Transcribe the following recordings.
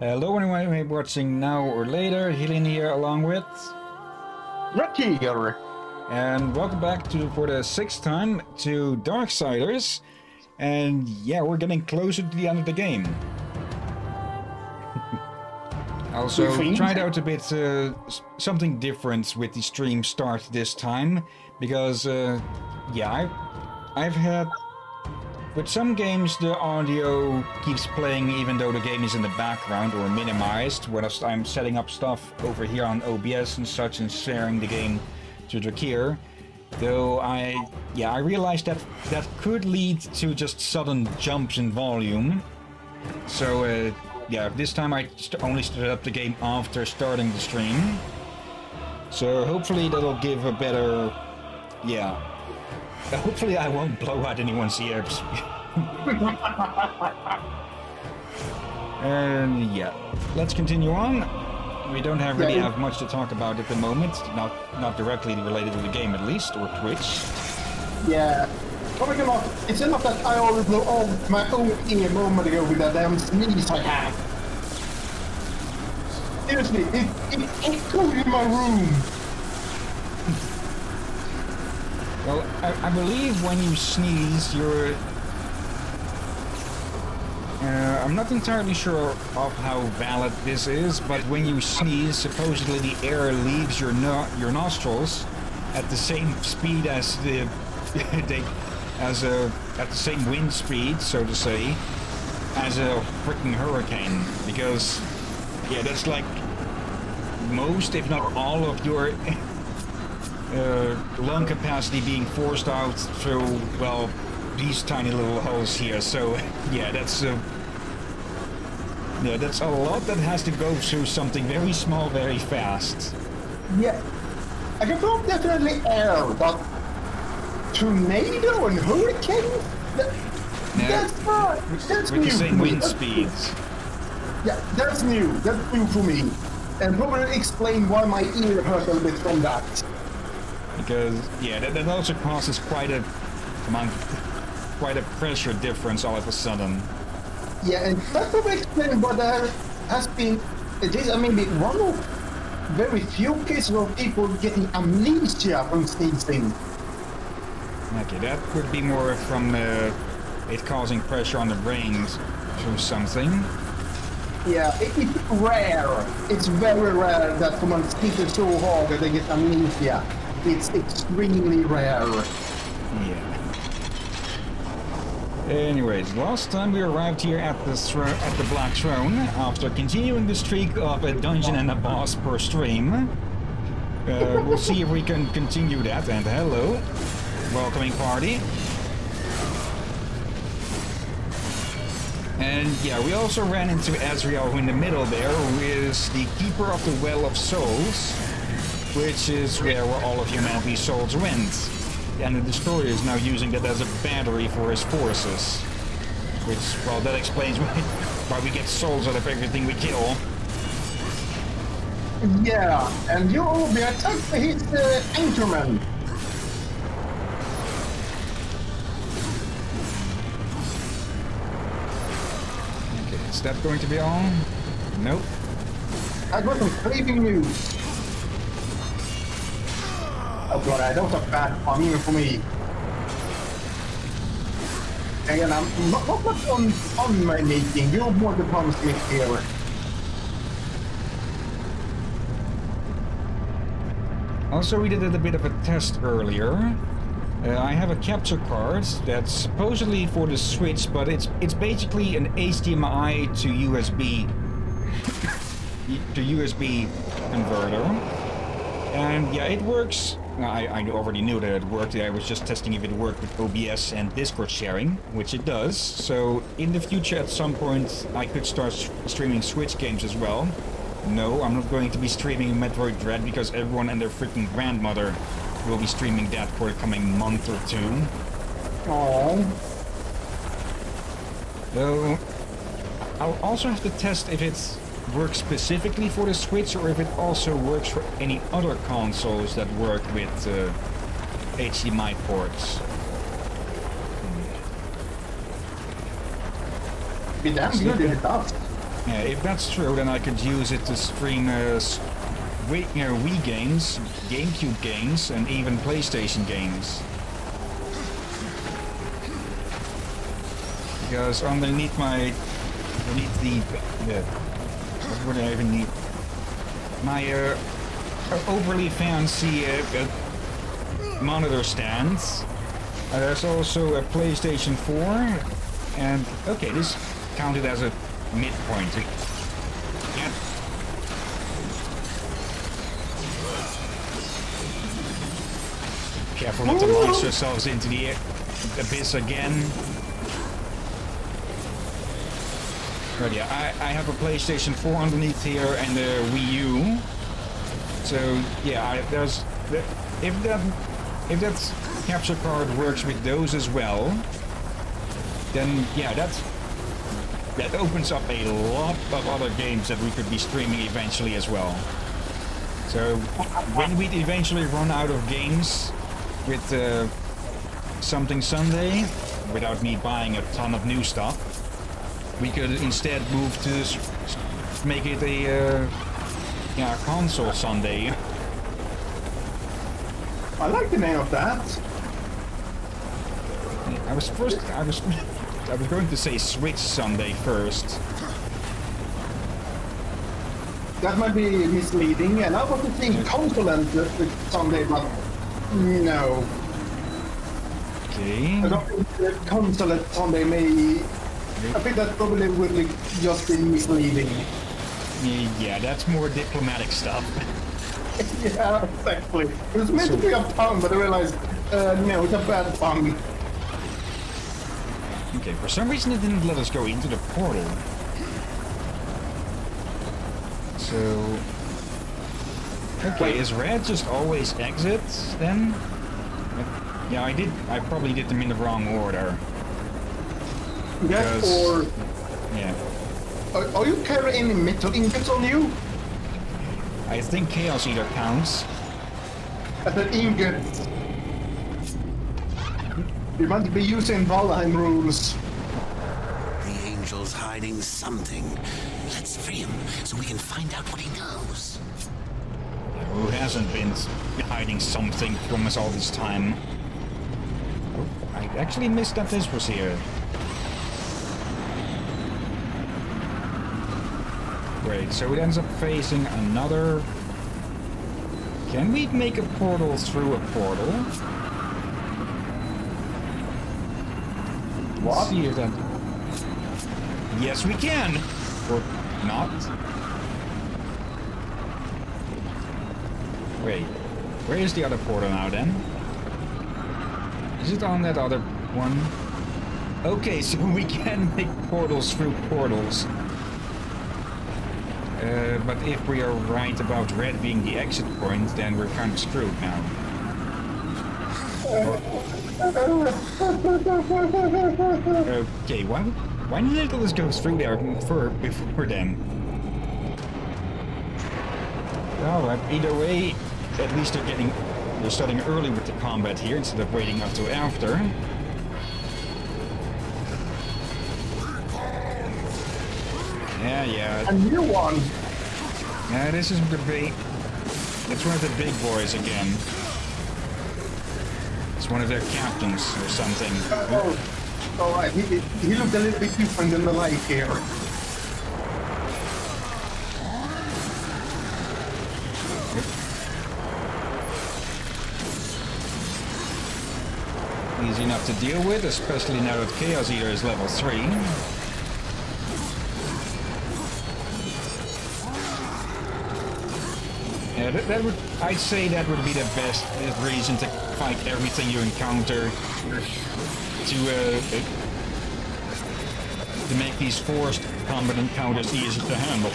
Hello anyone watching now or later, Hillyan here along with... Drakir here. And welcome back to, for the sixth time, to Darksiders. And yeah, we're getting closer to the end of the game. also, tried out a bit uh, something different with the stream start this time. Because, uh, yeah, I've, I've had with some games, the audio keeps playing even though the game is in the background or minimized, whereas I'm setting up stuff over here on OBS and such and sharing the game to Drakir. Though I, yeah, I realized that that could lead to just sudden jumps in volume. So, uh, yeah, this time I st only started up the game after starting the stream. So hopefully that'll give a better, yeah, Hopefully I won't blow out anyone's ears. and yeah, let's continue on. We don't have really have much to talk about at the moment, not not directly related to the game at least, or Twitch. Yeah. Oh Talking about, it's enough that I already blew off oh, my own ear a moment ago with that damn sneeze I have. Seriously, it, it echoed in my room. Well, I, I, believe when you sneeze, you're... Uh, I'm not entirely sure of how valid this is, but when you sneeze, supposedly the air leaves your no your nostrils at the same speed as the they, as a at the same wind speed, so to say, as a freaking hurricane. Because yeah, that's like most, if not all, of your lung capacity being forced out through, well, these tiny little holes here. So, yeah, that's uh, yeah, that's a lot that has to go through something very small, very fast. Yeah, I can talk definitely air, but tornado and hurricane. That, yeah, that's not. That's with new. the same wind speeds. Yeah, that's new. That's new for me, and probably explain why my ear hurt a little bit from that because yeah, that, that also causes quite a amount, quite a pressure difference all of a sudden. Yeah, and that will explain what there has been. It is, I mean, one of very few cases of people getting amnesia from sneezing. Okay, that could be more from uh, it causing pressure on the brain through something. Yeah, it, it's rare. It's very rare that someone sneezes so hard that they get amnesia it's extremely rare. Yeah. Anyways, last time we arrived here at the at the Black Throne, after continuing the streak of a dungeon and a boss per stream. Uh, we'll see if we can continue that. And hello, welcoming party. And yeah, we also ran into Azrael in the middle there, who is the Keeper of the Well of Souls which is where all of humanity's souls went. And the Destroyer is now using that as a battery for his forces. Which, well, that explains why, we get souls out of everything we kill. Yeah, and you will be attacked by his uh, Anchorman. Okay, is that going to be all? Nope. I got some craving news. Oh god, that was a bad pun even for me. Again, I'm not, not much on pun making. You're more the pun smith here. Also, we did a bit of a test earlier. Uh, I have a capture card that's supposedly for the Switch, but it's it's basically an HDMI to USB to USB converter. And yeah, it works I, I already knew that it worked. I was just testing if it worked with OBS and Discord sharing, which it does. So in the future, at some point, I could start streaming Switch games as well. No, I'm not going to be streaming Metroid Dread because everyone and their freaking grandmother will be streaming that for the coming month or two. Aww. Though, I'll also have to test if it's works specifically for the Switch or if it also works for any other consoles that work with uh, HDMI ports. Be damn good if it does. Yeah, if that's true, then I could use it to stream uh, Wii, you know, Wii games, GameCube games, and even PlayStation games. Because underneath my, underneath the, the what I even need? My uh, overly fancy uh, uh, monitor stands. Uh, there's also a PlayStation 4, and okay, this counted as a midpoint. Yeah. Careful not to launch yourselves into the abyss again. But yeah, I, I have a PlayStation 4 underneath here and a Wii U. So yeah, there's if that if that capture card works with those as well, then yeah, that's that opens up a lot of other games that we could be streaming eventually as well. So when we eventually run out of games with uh, something Sunday, without me buying a ton of new stuff, we could instead move to make it a uh, yeah console Sunday. I like the name of that. I was first. I was. I was going to say Switch Sunday first. That might be misleading, and I was thinking console and Sunday, but no. Okay. I don't think the console Sunday may. I think that probably would be just be misleading. Yeah, that's more diplomatic stuff. yeah, exactly. It was meant so, to be a pun, but I realized, uh, no, it's a bad pun. Okay, for some reason it didn't let us go into the portal. So... Okay, is red just always exits, then? Yeah, I did... I probably did them in the wrong order. Yeah, or... Yeah. Are, are you carrying any metal ingots on you? I think Chaos Eater counts. As an ingot. You must be using Valheim rules. The angel's hiding something. Let's free him so we can find out what he knows. Who hasn't been hiding something from us all this time? I actually missed that this was here. So it ends up facing another... Can we make a portal through a portal? What? see if that... Yes, we can! Or not. Wait, where is the other portal now then? Is it on that other one? Okay, so we can make portals through portals. Uh, but if we are right about red being the exit point, then we're kind of screwed now. Okay, why why did Nicholas go through there for before them? Well, either way, at least they're getting they're starting early with the combat here instead of waiting until after. A new one. Yeah, this is the big. It's one of the big boys again It's one of their captains or something. Oh, all right. He, he looked a little bit different than the light here. Easy enough to deal with, especially now that Chaos Eater is level 3. Yeah, that, that, would, I'd say that would be the best reason to fight everything you encounter to uh, to make these forced combat encounters easier to handle.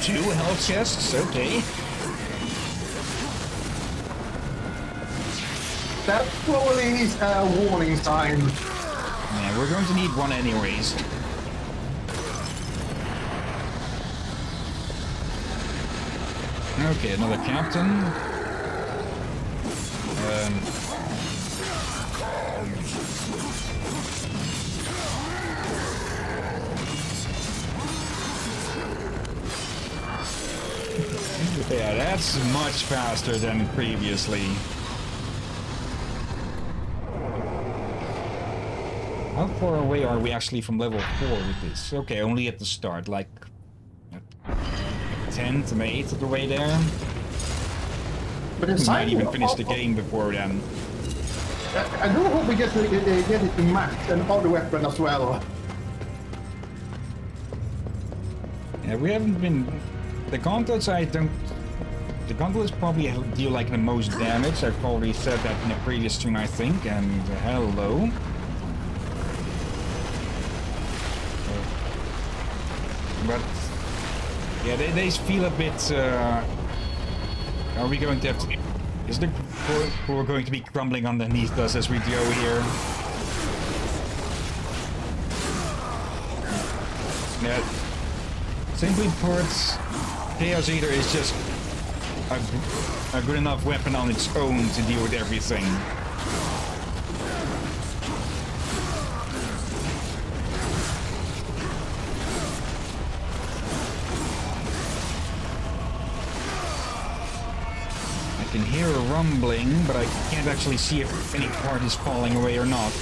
Two health chests, okay. What is a uh, warning sign. Yeah, we're going to need one anyways. Okay, another captain. Um, yeah, that's much faster than previously. Far away are we actually from level 4 with this? Okay, only at the start, like 10 to 8 of the way there. But we might even finish the game before then. I do hope we get, to, uh, get it to max and all the weapon as well. Yeah, we haven't been... The gauntlets I don't... The gauntlets probably deal like the most damage. I've already said that in a previous stream, I think. And hello. They, they feel a bit... Uh, are we going to have to... Is the core going to be crumbling underneath us as we go here? Yeah. Simply put, Chaos Eater is just a, a good enough weapon on its own to deal with everything. Hear a rumbling, but I can't actually see if any part is falling away or not.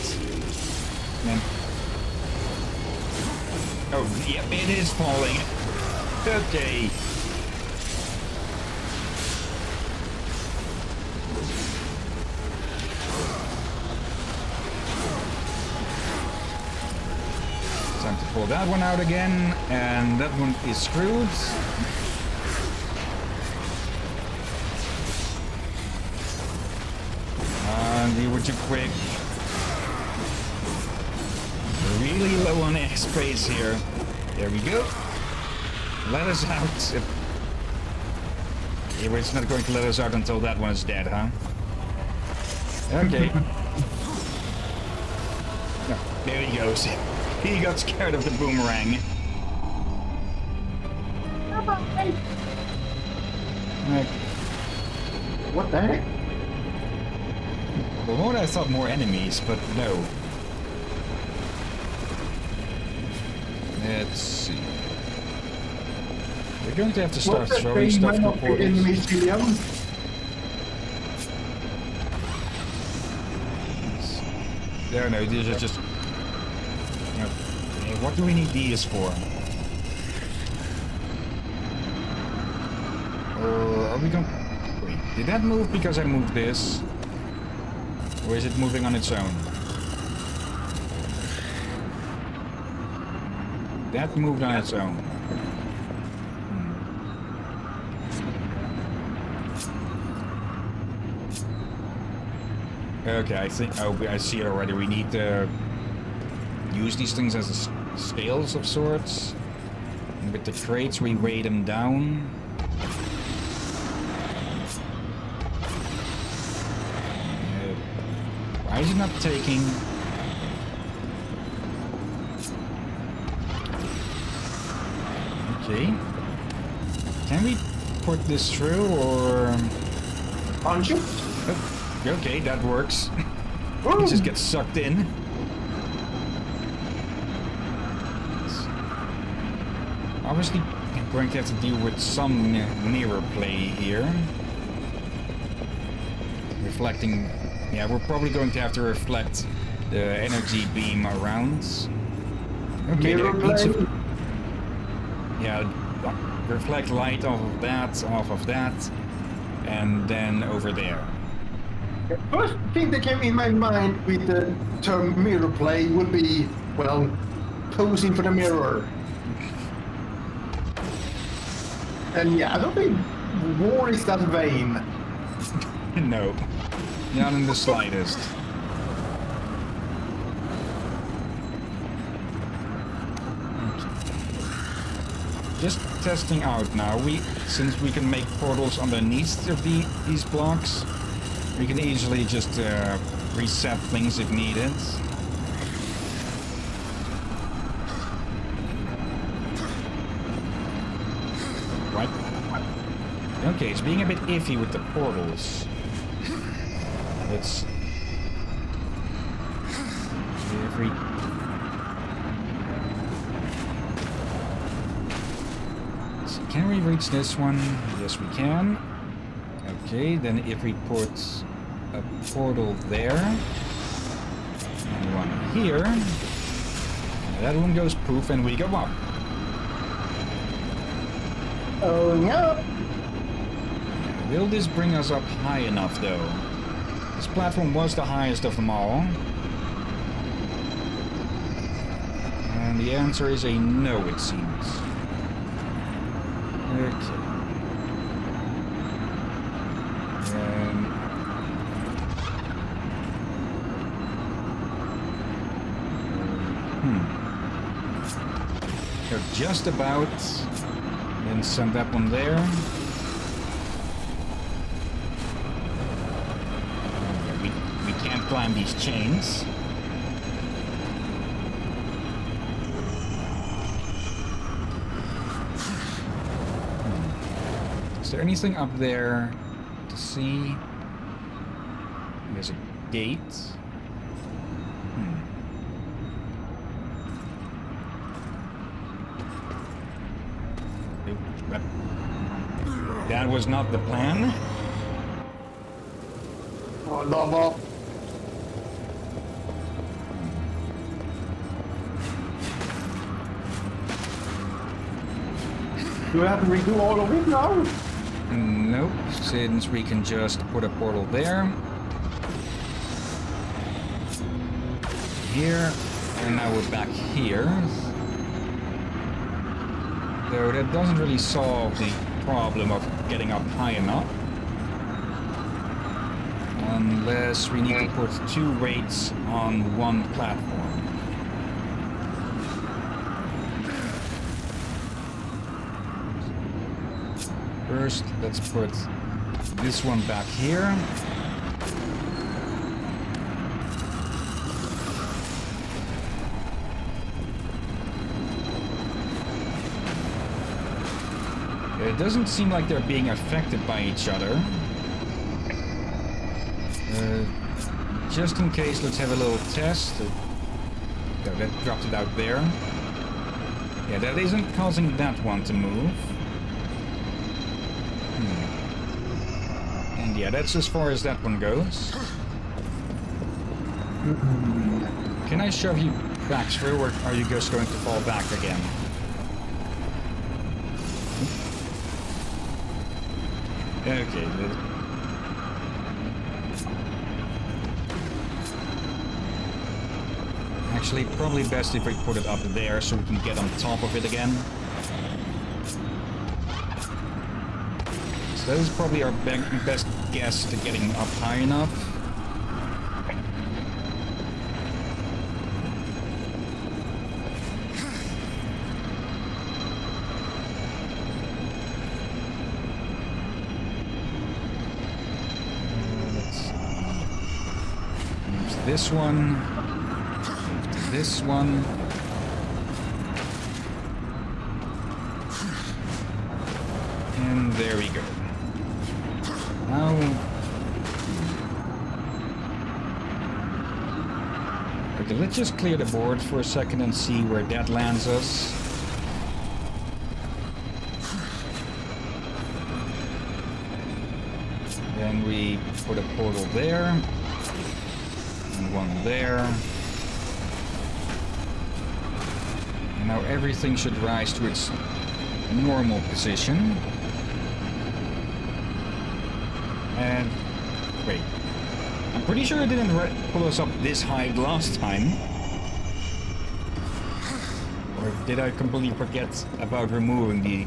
Oh, yep, it is falling. Okay. Time to pull that one out again, and that one is screwed. Andy, quick? really low on air space here. There we go. Let us out. Yeah, it's not going to let us out until that one is dead, huh? Okay. no, there he goes. He got scared of the boomerang. What the heck? For a moment I thought more enemies, but no. Let's see. We're going to have to start throwing stuff to portals. There, no, these are just... You know, what do we need these for? Uh, are we going... Wait, did that move because I moved this? Or is it moving on its own? That moved on its own. Hmm. Okay, I think... Oh, I see it already. We need to use these things as scales of sorts. And with the crates, we weigh them down. Is not taking... Okay. Can we put this through, or... Punch it? Oh, okay, that works. it just gets sucked in. Obviously, I'm going to have to deal with some mirror play here. Reflecting yeah, we're probably going to have to reflect the energy beam around. Okay, there needs to... Yeah, reflect light off of that, off of that, and then over there. The first thing that came in my mind with the term mirror play would be, well, posing for the mirror. And yeah, I don't think war is that vain. no. Not in the slightest. Just testing out now. We, since we can make portals underneath of the these blocks, we can easily just uh, reset things if needed. Right. Don't Okay, it's being a bit iffy with the portals. If we... Can we reach this one? Yes, we can. Okay, then if we put a portal there, and one here, that one goes poof and we go up. Oh no! Will this bring us up high enough though? Platform was the highest of them all. And the answer is a no, it seems. Okay. Hmm. just about. Then send that one there. We, we can't climb these chains. Hmm. Is there anything up there to see? There's a gate. That was not the plan. Oh, lava. Do we have to redo all of it now? Nope, since we can just put a portal there. Here, and now we're back here. Though that doesn't really solve the problem of getting up high enough. Unless we need to put two weights on one platform. First, let's put this one back here. It doesn't seem like they're being affected by each other. Uh, just in case, let's have a little test. Oh, that dropped it out there. Yeah, that isn't causing that one to move. Hmm. And yeah, that's as far as that one goes. Can I shove you back through, or are you just going to fall back again? Okay, Actually, probably best if we put it up there so we can get on top of it again. That is probably our be best guess to getting up high enough. this one, this one. Just clear the board for a second and see where that lands us. Then we put a portal there And one there. And now everything should rise to its normal position. And wait, I'm pretty sure it didn't pull us up this high last time. Did I completely forget about removing the...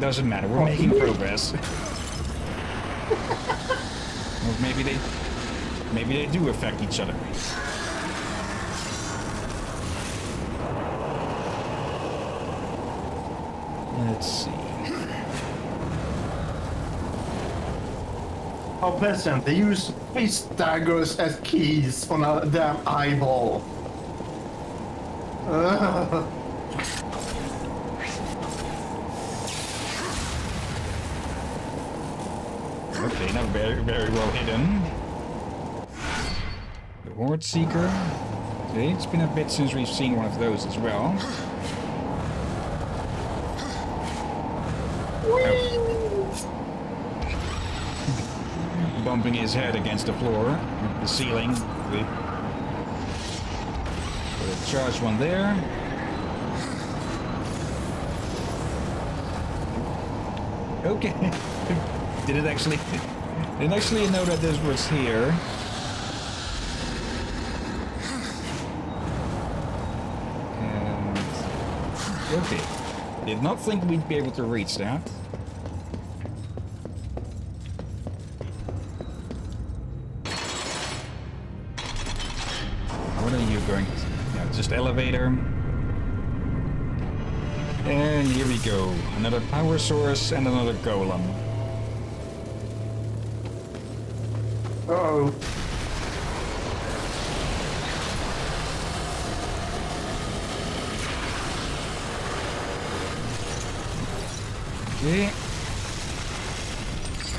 Doesn't matter, we're making oh. progress. or maybe they Maybe they do affect each other. Let's see. How pleasant. They use face daggers as keys on a damn eyeball. Uh-huh. Okay, not very, very well hidden. The Ward Seeker. Okay, it's been a bit since we've seen one of those as well. Bumping his head against the floor, the ceiling. The charge one there. Okay. Did it actually... Didn't actually know that this was here. And... Okay. Did not think we'd be able to reach that. Elevator. And here we go. Another power source and another golem. Uh oh. Okay.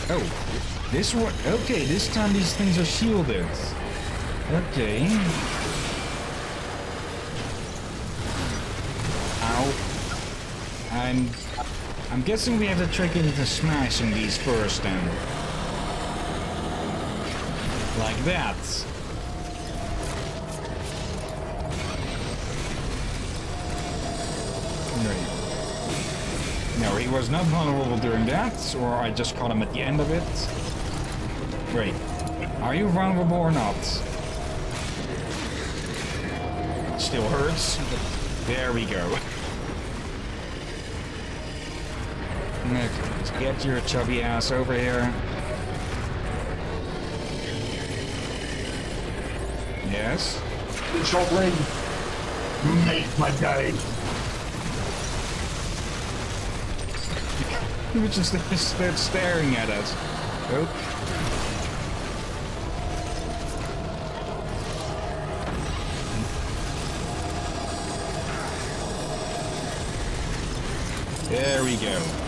Oh, this one. Okay, this time these things are shielded. Okay. Ow. I'm. I'm guessing we have to trick into smashing these first then. Like that. No, he was not vulnerable during that, or I just caught him at the end of it. Wait, are you vulnerable or not? Still hurts. There we go. Okay, let's get your chubby ass over here. Yes? Short leg. Make my day. He was just stood staring at us. Oh. There we go.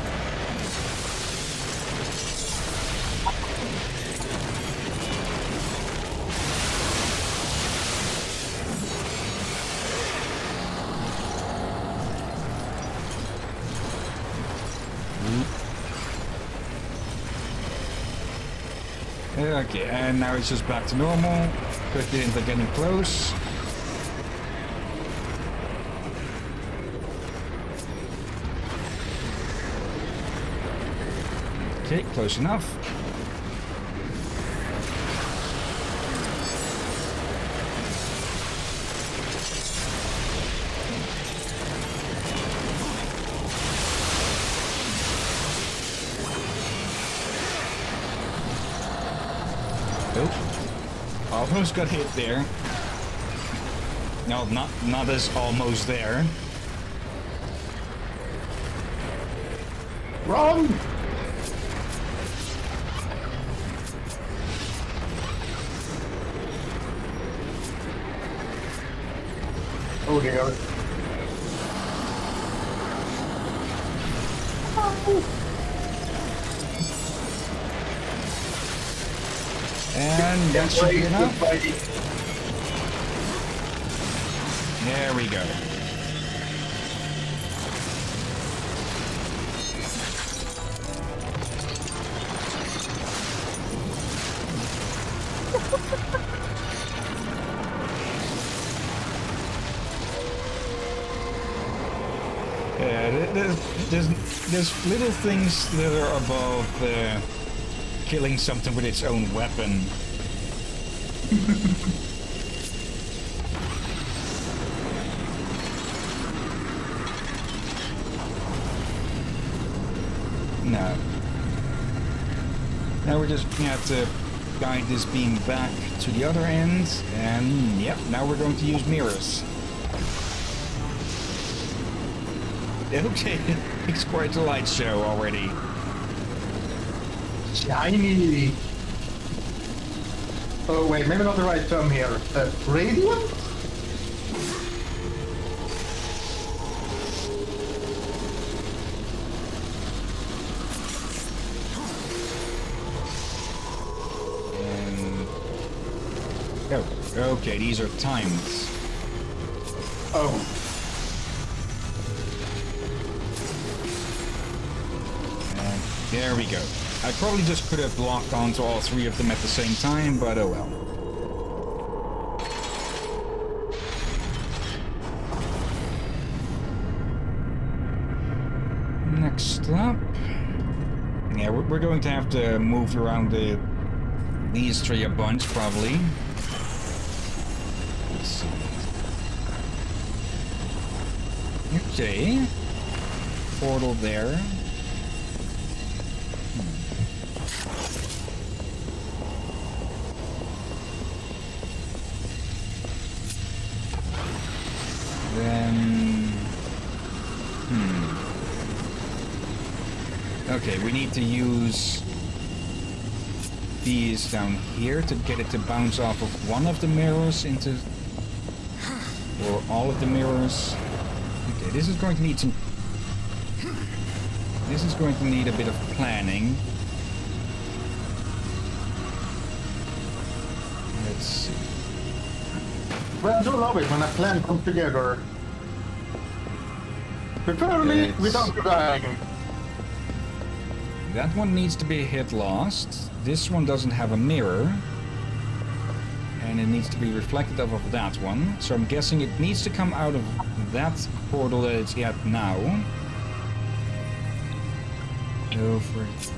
And now it's just back to normal. Quickly into getting close. Okay, close enough. Almost got hit there. No, not not as almost there. Run! Should be enough. There we go. Yeah, there's, there's, there's little things that are above uh, killing something with its own weapon. no. Now we're just gonna have to guide this beam back to the other end, and yep, now we're going to use mirrors. Okay, it's quite a light show already. Shiny. Oh wait, maybe not the right term here. Uh, radiant? Oh, okay, these are times. Oh. And there we go. I probably just could have locked onto all three of them at the same time, but oh well. Next up... Yeah, we're, going to have to move around the these three a bunch, probably. Let's see. Okay. Portal there. Okay, we need to use these down here to get it to bounce off of one of the mirrors into... Or all of the mirrors. Okay, this is going to need some... This is going to need a bit of planning. Let's see. Well, I do love it when a plan comes together. Preferably It's- without dying. That one needs to be hit last. This one doesn't have a mirror. And it needs to be reflected off of that one. So I'm guessing it needs to come out of that portal that it's at now. Go for it.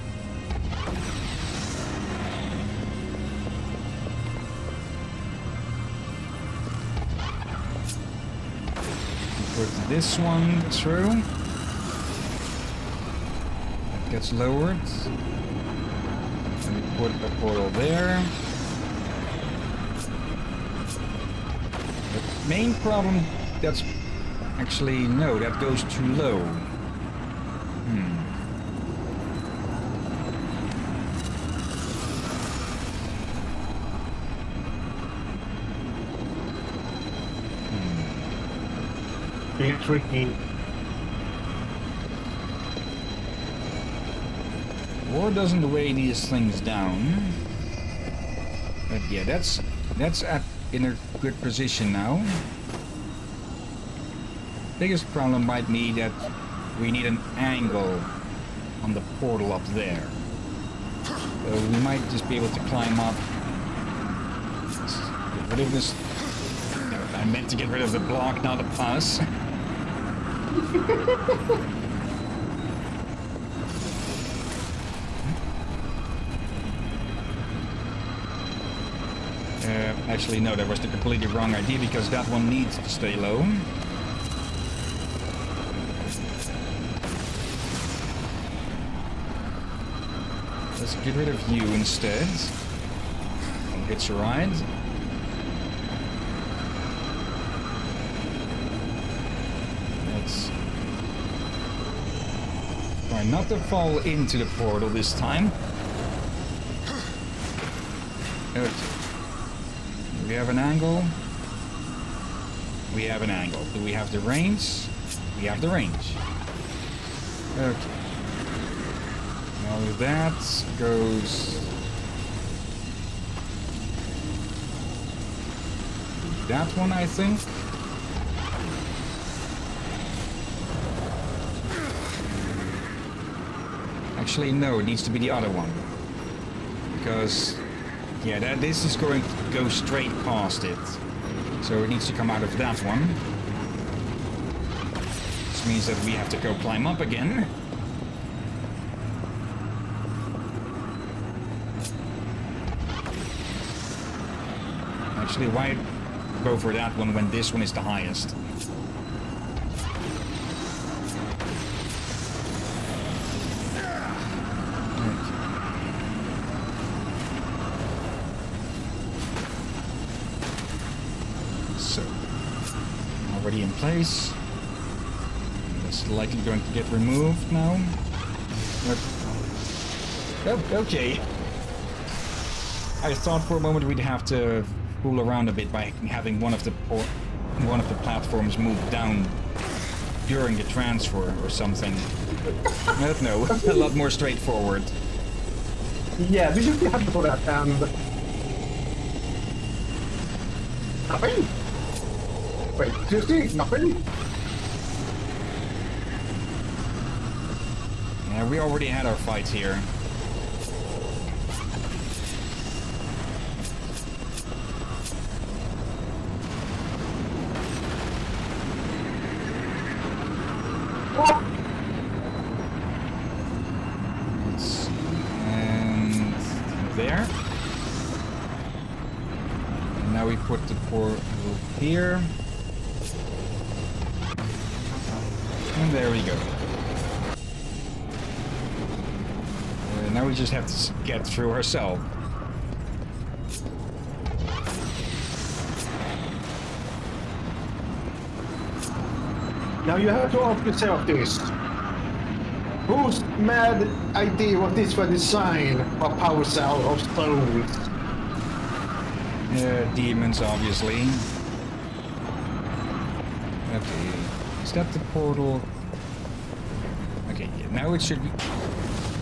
Put this one through. Gets lowered. And we put a portal there. The main problem, that's actually, no, that goes too low. Hmm. Be tricky. Doesn't weigh these things down. But yeah, that's that's at in a good position now. Biggest problem might be that we need an angle on the portal up there. So we might just be able to climb up. Get rid of this. I meant to get rid of the block, not the pass. Uh, actually, no, that was the completely wrong idea because that one needs to stay low. Let's get rid of you instead. I'll hitch a ride. Let's try not to fall into the portal this time. Okay. Have an angle? We have an angle. Do we have the range? We have the range. Okay. Now that goes... That one, I think. Actually, no, it needs to be the other one. Because yeah, that, this is going go straight past it. So it needs to come out of that one. This means that we have to go climb up again. Actually, why go for that one when this one is the highest? Place. It's likely going to get removed now. But, oh, okay. I thought for a moment we'd have to fool around a bit by having one of the one of the platforms move down during the transfer or something. But no, a lot more straightforward. Yeah, we should be happy for that. And Nothing. Wait, seriously? Nothing? Yeah, we already had our fight here. here. And there we go. Uh, now we just have to get through ourselves. Now you have to ask yourself this. Whose mad idea was this for design of power cell of stones? Uh, demons, obviously. Okay, is that the portal? Okay, now it should be...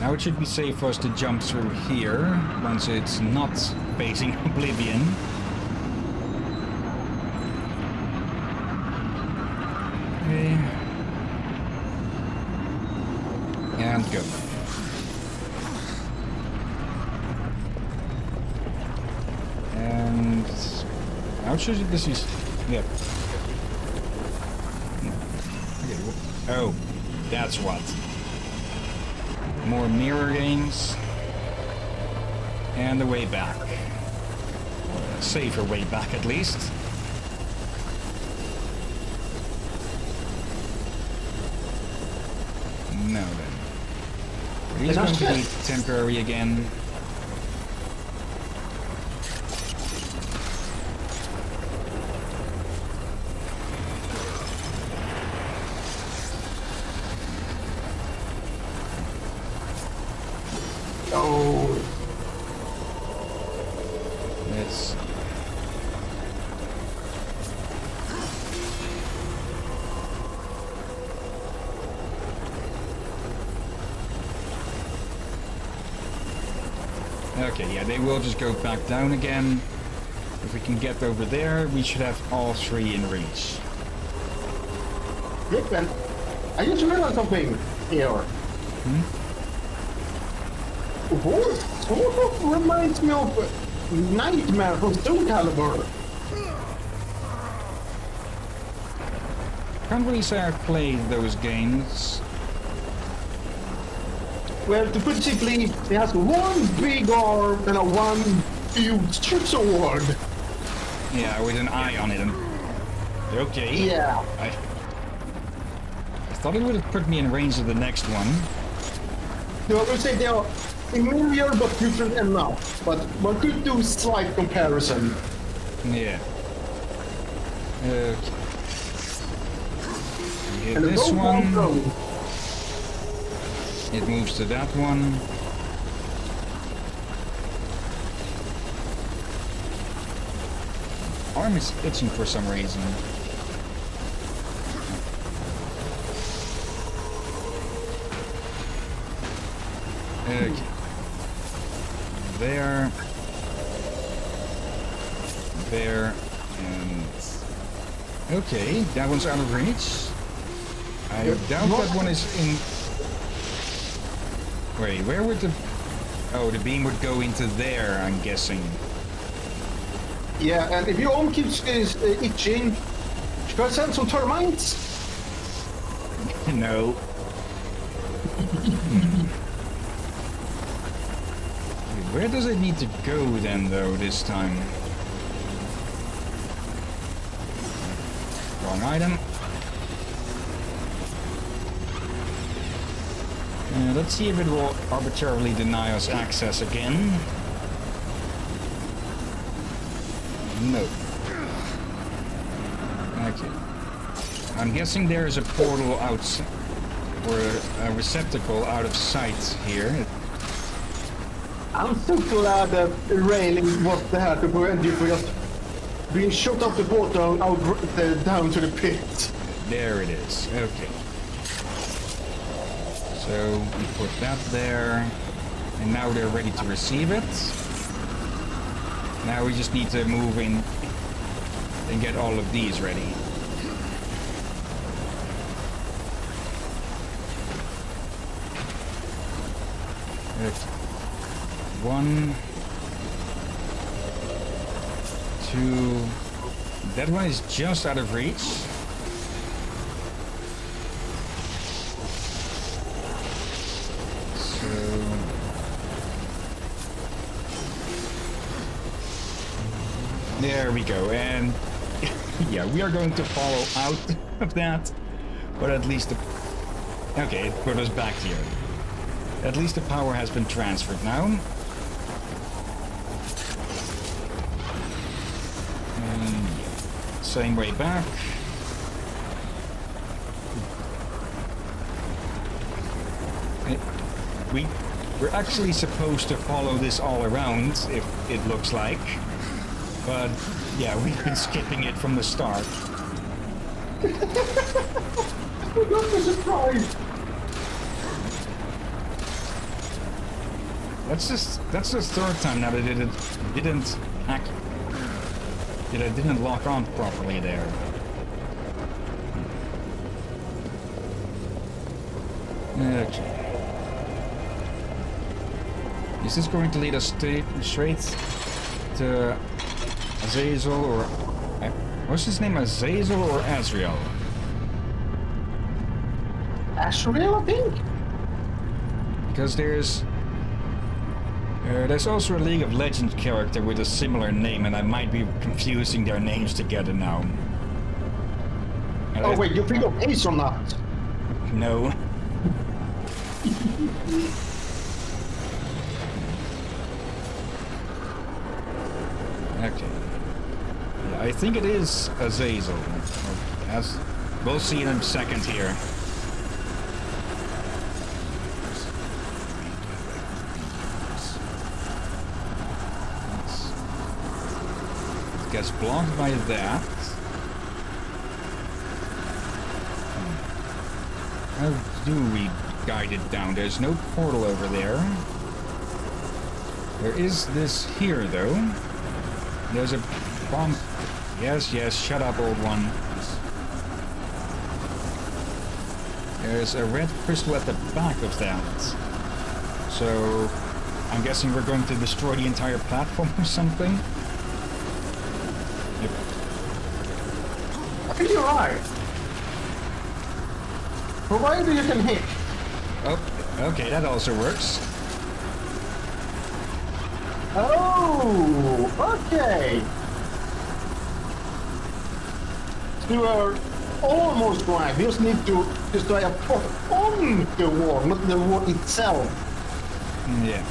Now it should be safe for us to jump through here, once it's not facing Oblivion. Okay. And go. And... How should this is... Yeah. Oh, that's what. More games. And the way back. A safer way back, at least. No, then. Are these going to be temporary again? We'll just go back down again. If we can get over there, we should have all three in reach. Look, man. I just realized something here. Hmm? What sort of reminds me of Nightmare from Soul Calibur. Can't really say I've played those games. Well, to put it simply, it has one big arm and a one huge sword. Yeah, with an eye on it. Okay. Yeah. I, I thought it would have put me in range of the next one. No, I would say they are familiar but different enough. But one could do slight comparison. Yeah. Okay. Yeah, this one. It moves to that one. Arm is itching for some reason. Okay. There. There. And... Okay, that one's out of reach. I doubt that one is in Wait, where would the... Oh, the beam would go into there, I'm guessing. Yeah, and if your arm keeps is, uh, itching, should I send some termites? no. Where does it need to go then, though, this time? Wrong item. Uh, let's see if it will arbitrarily deny us access again. No. Okay. I'm guessing there is a portal out, or a receptacle out of sight here. I'm so glad that the railing was there to prevent you from just being shot off the portal out down to the pit. There it is. Okay. So we put that there. And now they're ready to receive it. Now we just need to move in and get all of these ready. One, two. That one is just out of reach. We go, and yeah, we are going to follow out of that, but at least the... Okay, it put us back here. At least the power has been transferred now. Same way back. We, we're actually supposed to follow this all around, if it looks like. But, yeah, we've been skipping it from the start. we got the surprise! That's just that's the third time now that it didn't act that it didn't lock on properly there. Okay. Is this going to lead us straight to Azazel or what's his name? Azazel or Azrael? Azrael, I think. Because there's uh, there's also a League of Legends character with a similar name, and I might be confusing their names together now. oh, wait, you think of Ace or not? No. okay. Yeah, I think it is Azazel. As we'll see in a second here. It gets blocked by that. Hmm. How do we guide it down? There's no portal over there. There is this here, though. There's a bomb. Yes, yes, shut up, old one. There's a red crystal at the back of that. So, I'm guessing we're going to destroy the entire platform or something? I think you're right. Provided you can hit. Oh, okay, that also works. Oh, okay. You are almost right. We just need to destroy a pot on the wall, not the wall itself. Yeah.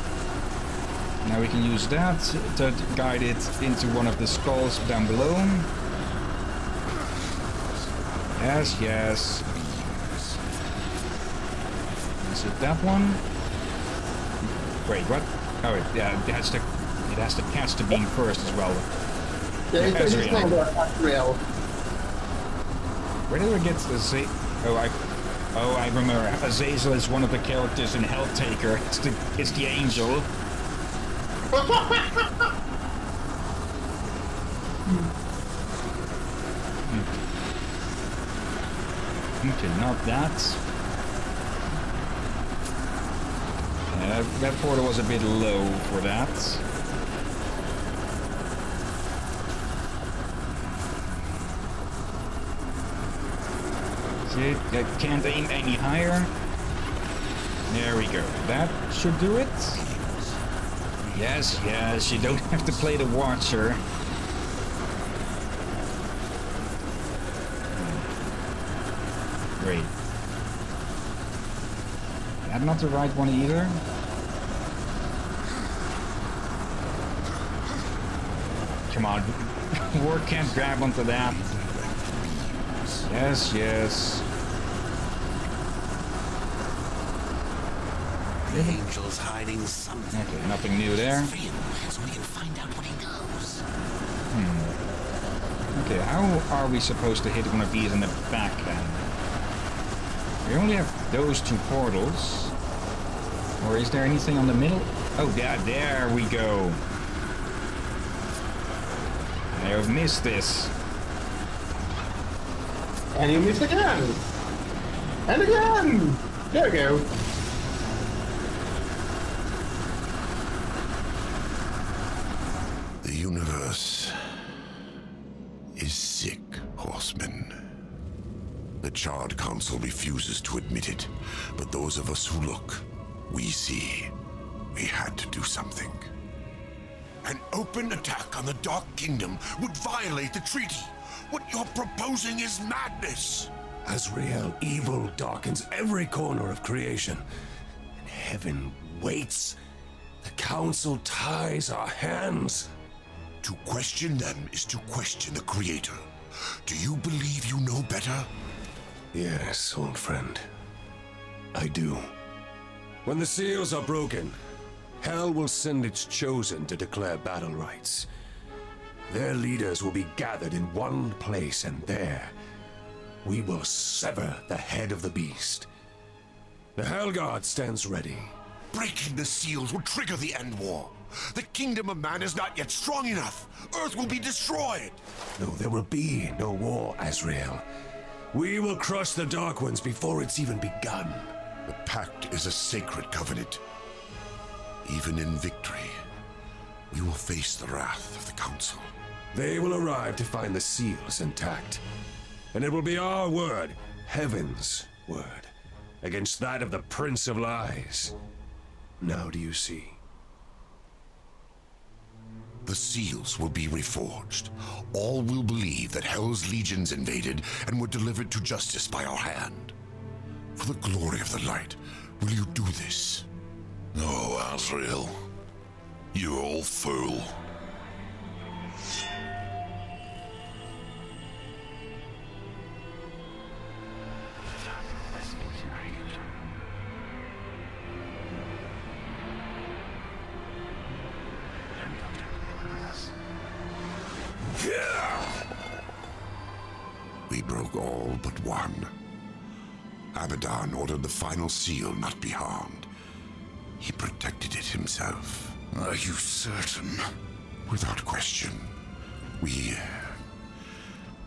Now we can use that to guide it into one of the skulls down below. Yes, yes. Is it that one? Wait, what? Oh, it, yeah, it has to, it has to catch the beam first as well. Yeah, it's, it's not Azrael. Where did I get the Z? Oh, I, oh, I remember. Azazel is one of the characters in Helltaker. It's the, it's the angel. Okay, not that. Uh, that portal was a bit low for that. See, I can't aim any higher. There we go. That should do it. Yes, yes, you don't have to play the Watcher. Great. That not the right one either. Come on. War can't grab onto that. Yes, yes. The angel's hiding something. Okay, nothing new there. So we can find out what he knows. Hmm. Okay, how are we supposed to hit one of these in the back then? We only have those two portals. Or is there anything on the middle? Oh, yeah, there we go. I have missed this. And you miss again. And again. There we go. The universe is sick, Horseman. The Charred Council refuses to admit it, but those of us who look, we see. We had to do something. An open attack on the Dark Kingdom would violate the treaty. What you're proposing is madness. Azrael, evil darkens every corner of creation. And heaven waits. The Council ties our hands. To question them is to question the Creator. Do you believe you know better? Yes, old friend. I do. When the seals are broken, Hell will send its chosen to declare battle rights. Their leaders will be gathered in one place, and there, we will sever the head of the beast. The Hellguard stands ready. Breaking the seals will trigger the End War. The kingdom of man is not yet strong enough. Earth will be destroyed. No, there will be no war, Azrael. We will crush the Dark Ones before it's even begun. The Pact is a sacred covenant. Even in victory, we will face the wrath of the Council. They will arrive to find the seals intact. And it will be our word, Heaven's word, against that of the Prince of Lies. Now do you see? The seals will be reforged. All will believe that Hell's legions invaded and were delivered to justice by our hand. For the glory of the light, will you do this? No, Azrael. You old fool. One. Abaddon ordered the final seal not be harmed. He protected it himself. Are you certain? Without question. We uh,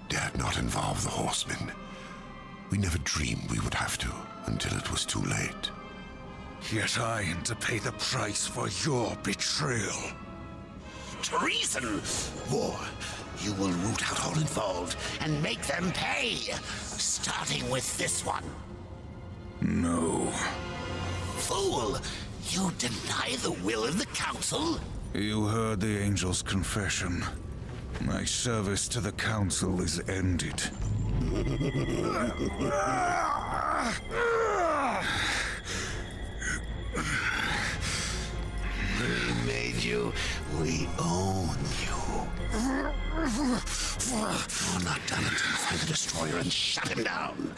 dared not involve the horsemen. We never dreamed we would have to until it was too late. Yet I am to pay the price for your betrayal. Treason! War. You will root out all involved and make them pay. Starting with this one. No. Fool! You deny the will of the Council? You heard the Angel's confession. My service to the Council is ended. We made you. We own you. You're not done find the Destroyer and shut him down.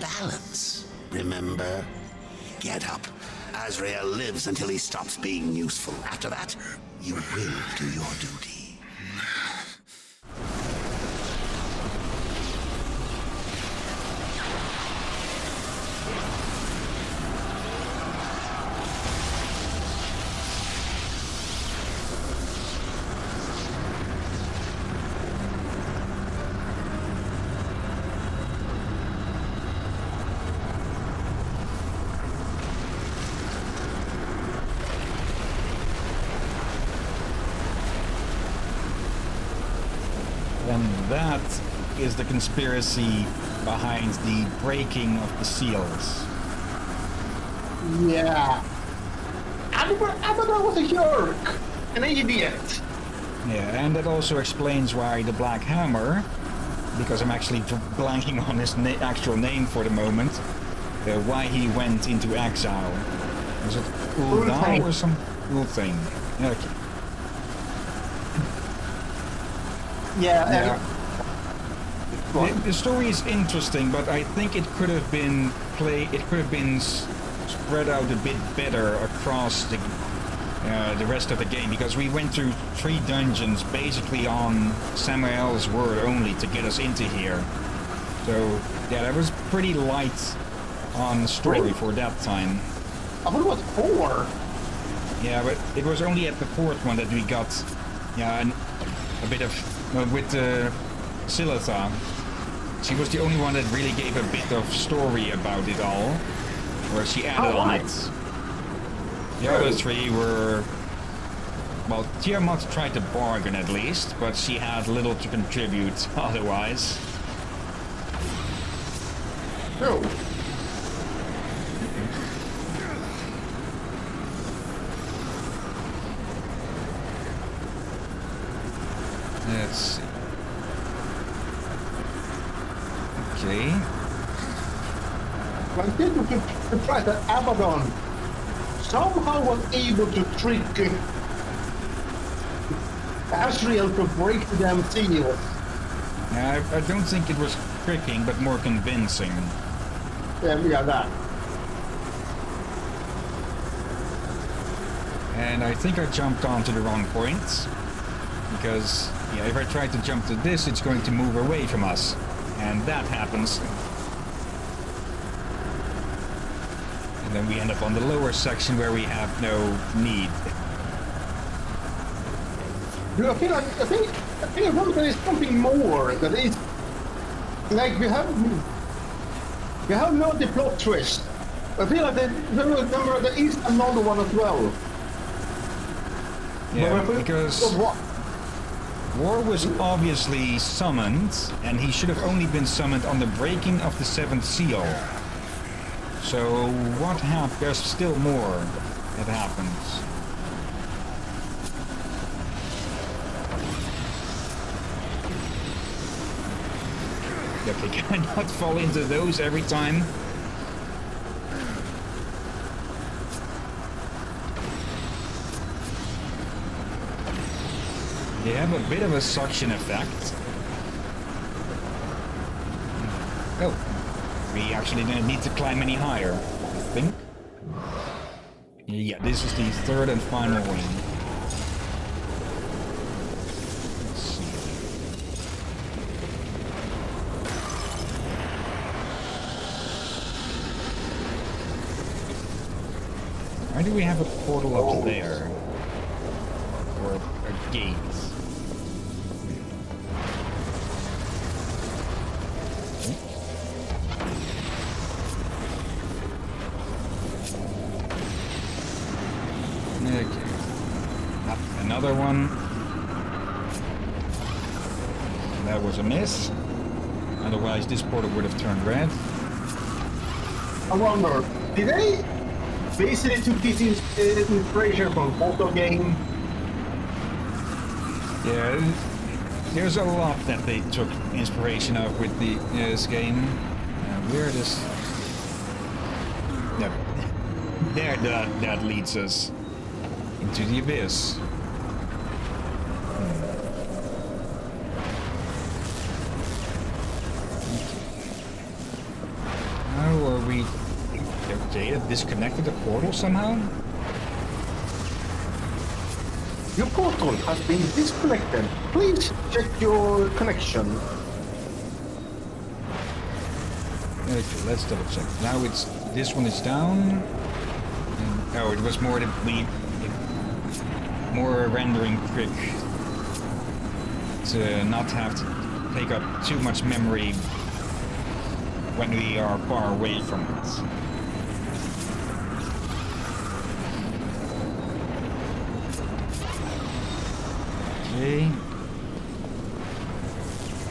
Balance, remember? Get up. Azrael lives until he stops being useful. After that, you will do your duty. And that is the conspiracy behind the breaking of the seals. Yeah. Abaddon was a jerk. An idiot. Yeah, and that also explains why the Black Hammer, because I'm actually blanking on his na actual name for the moment, uh, why he went into exile. Was it Ul'dah or some Ulthane? Okay. Yeah. Yeah. Go on. The, the story is interesting, but I think it could have been play. It could have been s- spread out a bit better across the uh, the rest of the game because we went through three dungeons basically on Samael's word only to get us into here. So yeah, that was pretty light on the story Really? for that time. I thought it was four. Yeah, but it was only at the fourth one that we got yeah an, a bit of uh, with uh, Silitha. She was the only one that really gave a bit of story about it all, where she added oh, on it. The other three were well, Tiamat tried to bargain at least, but she had little to contribute otherwise. No. Let's see. Okay. I did to, that Abaddon somehow was able to trick Azrael to break the damn seal. I, I don't think it was tricking, but more convincing. Yeah, yeah, that. And I think I jumped onto the wrong point. Because, yeah, if I try to jump to this, it's going to move away from us. And that happens. And then we end up on the lower section where we have no need. I feel like I think I think there is something more that is like we have we have no the plot twist. I feel like there, remember there is another one as well. Yeah, because War was obviously summoned, and he should have only been summoned on the breaking of the seventh seal. So what happened? There's still more that happens. Okay, can I not fall into those every time? They have a bit of a suction effect. Oh, we actually didn't need to climb any higher, I think. Yeah, this is the third and final one. Why do we have a portal up oh. there? Or a gate? Portal would have turned red. I wonder, did they basically took this inspiration from Photo Game. Yeah, there's a lot that they took inspiration of with the this game. Uh? Yep. There, that that leads us into the abyss. Disconnected the portal somehow? Your portal has been disconnected. Please check your connection. Okay, let's double check. Now it's this one is down. And, oh, it was more to lead more rendering quick to not have to take up too much memory when we are far away from it. Okay.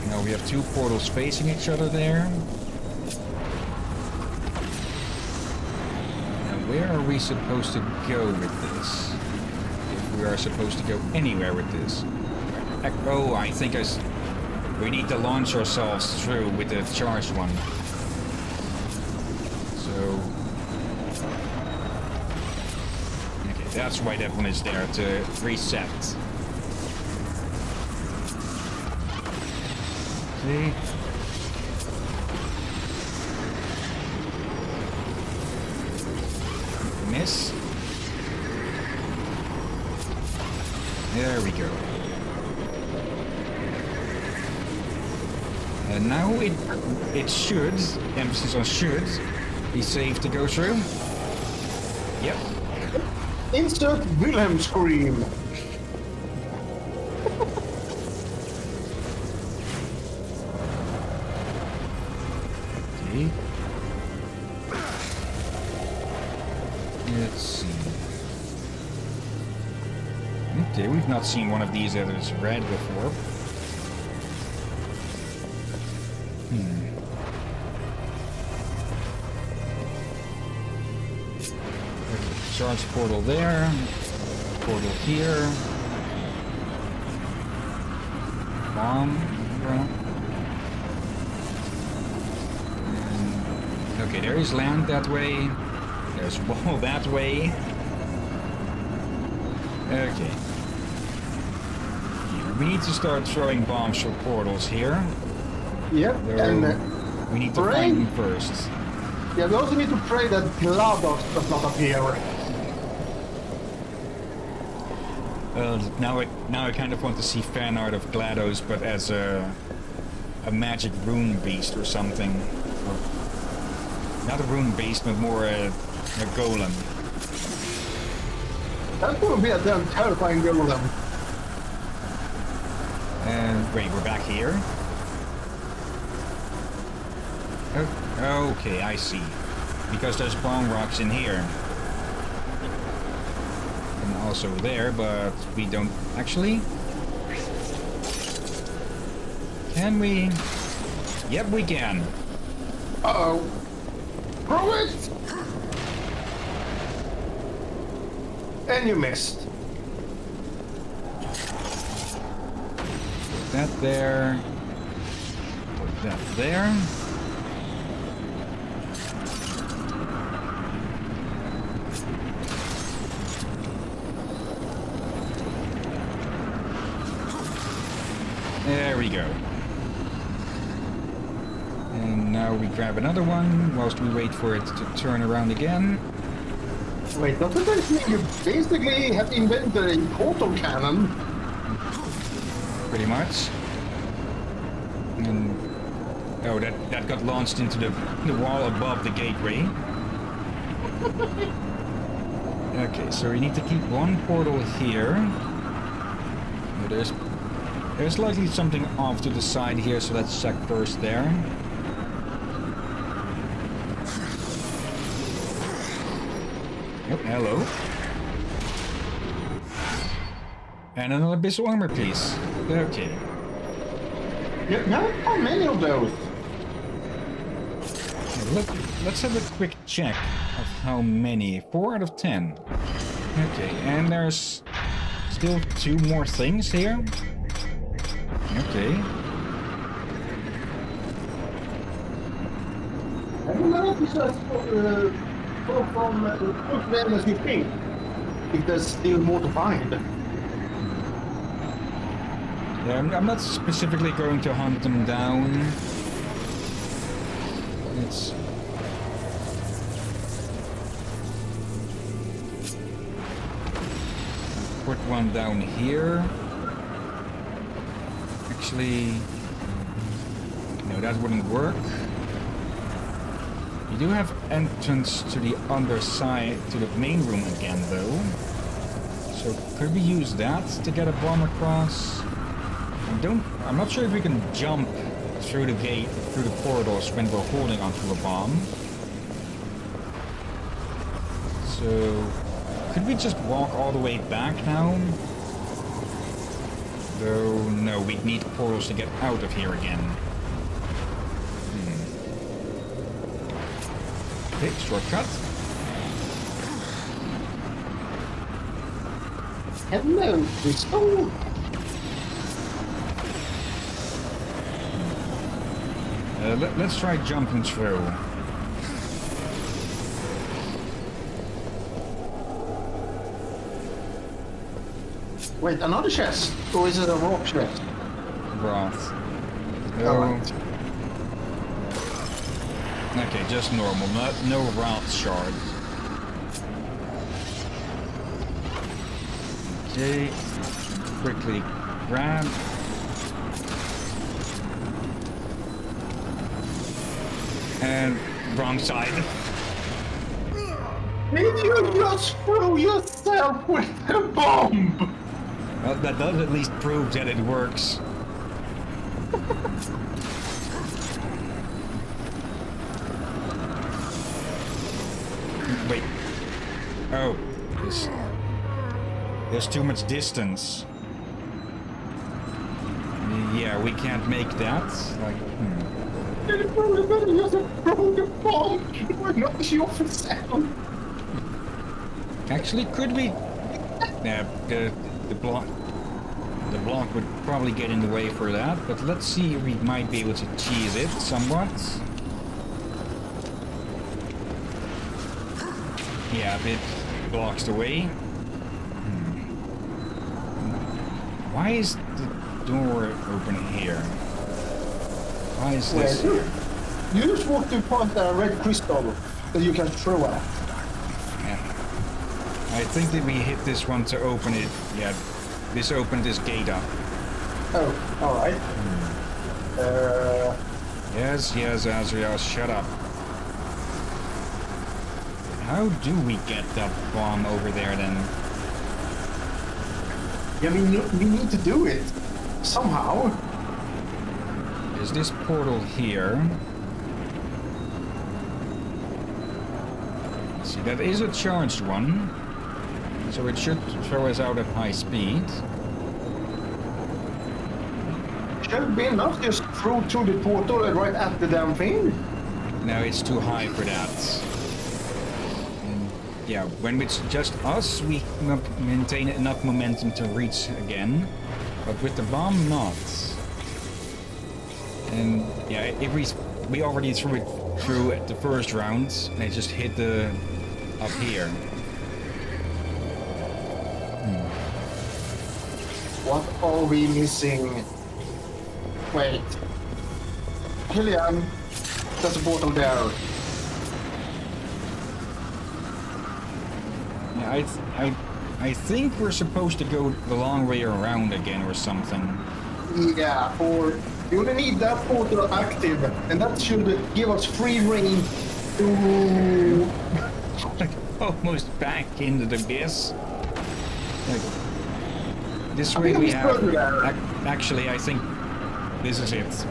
Now we have two portals facing each other there. Now where are we supposed to go with this? If we are supposed to go anywhere with this. Oh, I think I... We need to launch ourselves through with the charged one. So... Okay, that's why that one is there, to reset. See? Miss. There we go. And now it it should, emphasis on should, be safe to go through. Yep. Insert Wilhelm scream. We've not seen one of these is red before. Hmm. Charge portal there. Portal here. Bomb. Okay, there is land that way. There's wall that way. Okay. We need to start throwing bombs for portals here. Yep, Though and uh, we need to pray- find them first. yeah, we also need to pray that GLaDOS does not appear. Uh, now I now I kind of want to see fan art of GLaDOS, but as a a magic rune beast or something. Not a rune beast, but more a, a golem. Going to be a damn terrifying golem. Wait, we're back here. Okay, I see. Because there's bomb rocks in here. And also there, but we don't actually. Can we? Yep, we can. Uh-oh. It! And you missed. Put that there. Put that there. There we go. And now we grab another one whilst we wait for it to turn around again. Wait, doesn't that mean you basically have invented a portal cannon? Much. And oh, that that got launched into the the wall above the gateway. okay, so we need to keep one portal here. Oh, There's there's likely something off to the side here, so let's check first there. Yep, hello. And another abyssal armor piece. Okay. Yeah, yeah, how many of those? Let, let's have a quick check of how many. Four out of ten. Okay, and there's still two more things here. Okay. I don't know if it's just uh, from uh, look as you think. If there's still more to find. Yeah, I'm, I'm not specifically going to hunt them down. It's put one down here. Actually, no, that wouldn't work. You do have entrance to the underside, to the main room again, though. So could we use that to get a bomb across? Don't. I'm not sure if we can jump through the gate, through the corridors when we're holding onto a bomb. So, could we just walk all the way back now? Though, no, we'd need portals to get out of here again. Hmm. Okay, shortcut. Hello, Crystal. Uh, let, let's try jumping through. Wait, another chest? Or is it a rock chest? No. Alright. Okay, just normal, not no route shard. Okay, quickly grab. And wrong side. Did you just throw yourself with a bomb? Well, that does at least prove that it works. Wait. Oh. This... There's too much distance. Yeah, we can't make that. Like, hmm. Actually, could we? Yeah, the the block the block would probably get in the way for that. But let's see if we might be able to cheese it somewhat. Yeah, it blocks the way. Hmm. Why is the door open here? Why is this? Well, you just want to point a red crystal that you can throw at. Yeah. I think that we hit this one to open it. Yeah, this opened this gate up. Oh, alright. Hmm. Uh, yes, yes, Azrael, shut up. How do we get that bomb over there then? yeah, we we need to do it somehow. Is this portal here? See, that is a charged one. So it should throw us out at high speed. Should be enough just through through the portal and right at the damn thing. No, it's too high for that. And yeah, when it's just us, we maintain enough momentum to reach again. But with the bomb, not. And yeah, if we we already threw it through at the first round, and it just hit the up here. Hmm. What are we missing? Wait. Hillyan, there's a portal there. Yeah, I, I, I think we're supposed to go the long way around again or something. Yeah, or you only need that portal active, and that should give us free reign to. Almost back into the abyss. Like this way we have. ac- Actually, I think this is it.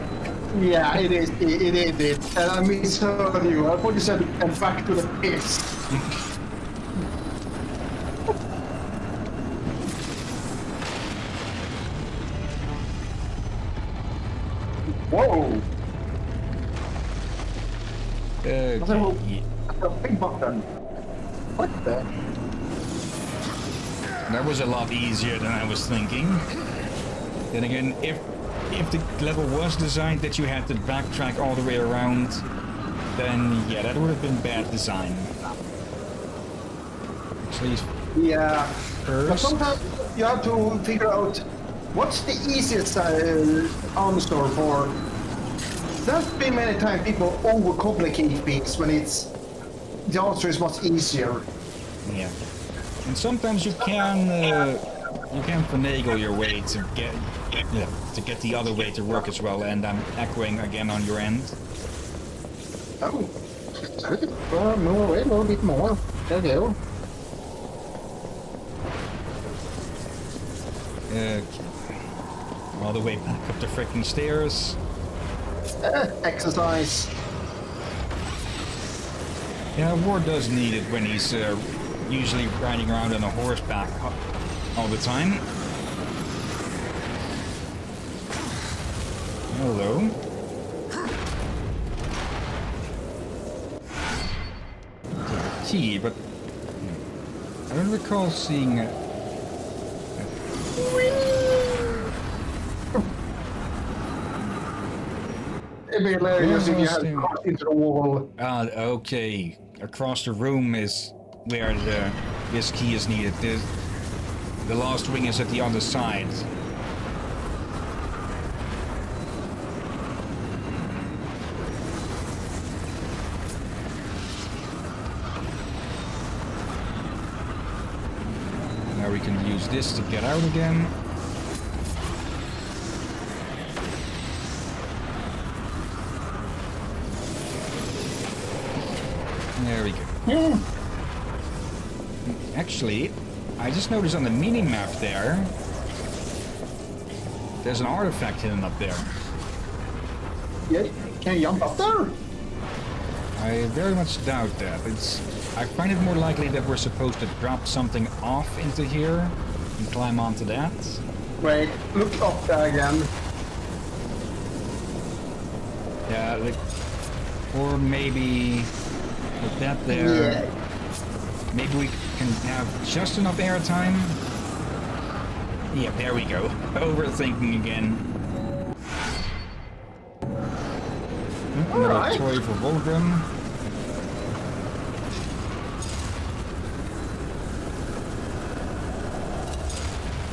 Yeah, it is. It, it is it. And I misheard you. I thought you said and back to the piss. Okay. Okay. That's a big button. What the? That was a lot easier than I was thinking. Then again, if if the level was designed that you had to backtrack all the way around, then yeah, that would have been bad design. Actually, Yeah. But sometimes you have to figure out what's the easiest uh, answer for. There's been many times people overcomplicate things when it's the answer is much easier. yeah. And sometimes you can uh, you can finagle your way to get yeah, to get the other way to work as well. And I'm echoing again on your end. Oh. Well, move away a little bit more. There you go. Okay. All the way back up the freaking stairs. Uh, exercise. Yeah, War does need it when he's uh, usually riding around on a horseback all the time. Hello. Key, but I don't recall seeing. Uh, It'd be hilarious if you had Interesting. into the wall. Ah, okay. Across the room is where the this key is needed. The, the last wing is at the other side. Now we can use this to get out again. Yeah. Actually, I just noticed on the mini-map there, there's an artifact hidden up there. yeah. Can you jump up there? I very much doubt that. It's I find it more likely that we're supposed to drop something off into here and climb onto that. Wait, look up there again. Yeah, like, or maybe with that there. Yeah. Maybe we can have just enough airtime. Yeah, there we go. Overthinking again. Another Alright. toy for Vulgrim.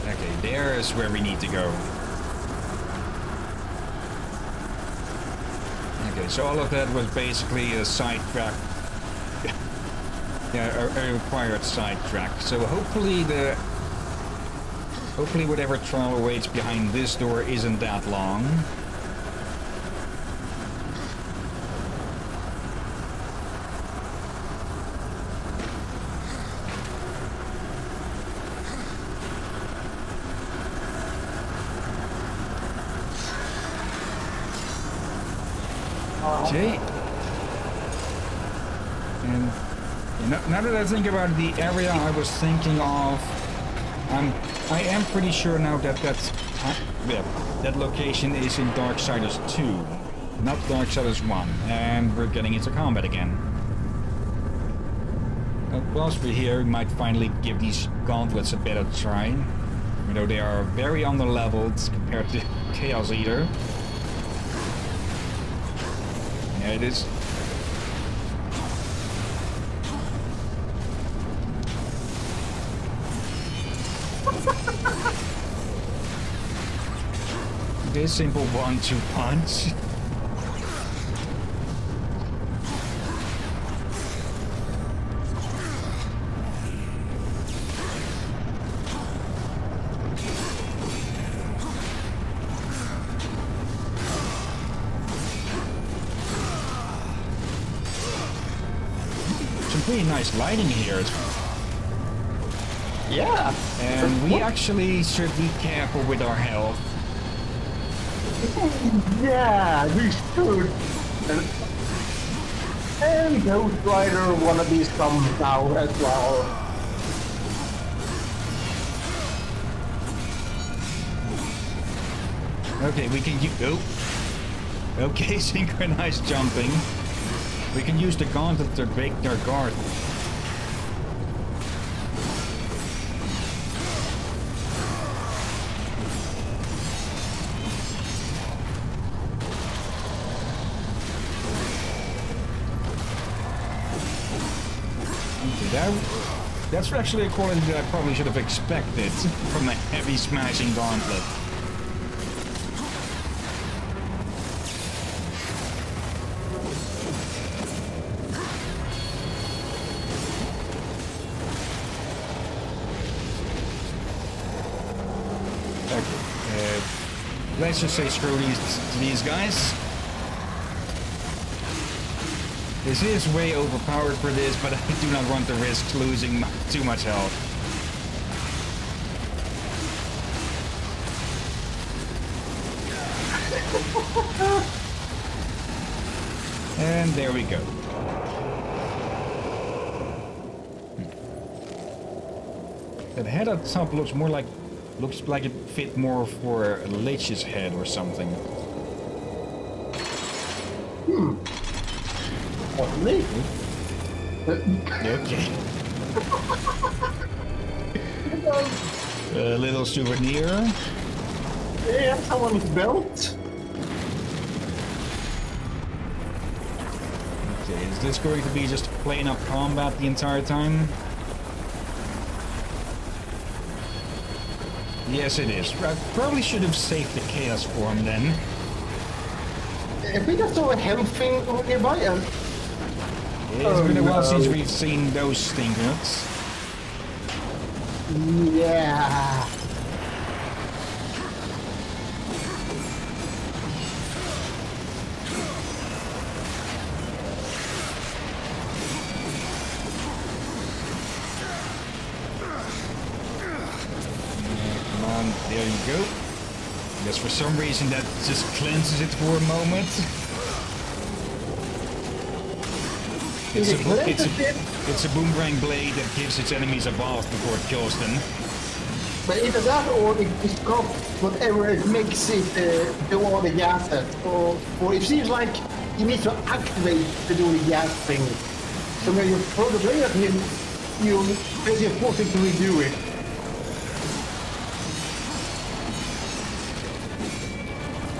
Okay, there's where we need to go. Okay, so all of that was basically a sidetrack. A, a required sidetrack. So hopefully the... Hopefully whatever trial awaits behind this door isn't that long. Okay. And you know, now that I think about the area I was thinking of, I'm, I am pretty sure now that that's, uh, yeah, that location is in Darksiders 2, not Darksiders 1, and we're getting into combat again. Uh, whilst we're here, we might finally give these gauntlets a better try, even know, they are very underleveled compared to Chaos Eater. Yeah, it is. This simple one-two punch. Some pretty nice lighting here. Yeah. And we actually should be careful with our health. Yeah, we should. And, Ghost Rider wannabes come now as well. Okay, we can use... Oh. Okay, synchronized jumping. We can use the gauntlet to break their guard. That's actually a quality that I probably should have expected from a heavy smashing gauntlet. Okay. Uh, let's just say screw these these guys. This is way overpowered for this, but I do not want to risk losing mu- too much health. and there we go. Hmm. That head at top looks more like looks like it fit more for a Lich's head or something. Possibly. Okay. A little souvenir. Yeah, someone's belt. Okay, is this going to be just plain up combat the entire time? Yes, it is. I probably should have saved the chaos form then. If we just saw a health thing over nearby and Oh, it's been a while no. since we've seen those stinkers. yeah. Come on, there you go. Guess for some reason that just cleanses it for a moment. It's a, it's, a, it's a boomerang blade that gives its enemies a bath before it kills them. But either that or it just got whatever it makes it uh, do all the gases. Or, or it seems like you need to activate to do the gas thing. So when you throw the blade at him, you basically force him to redo it.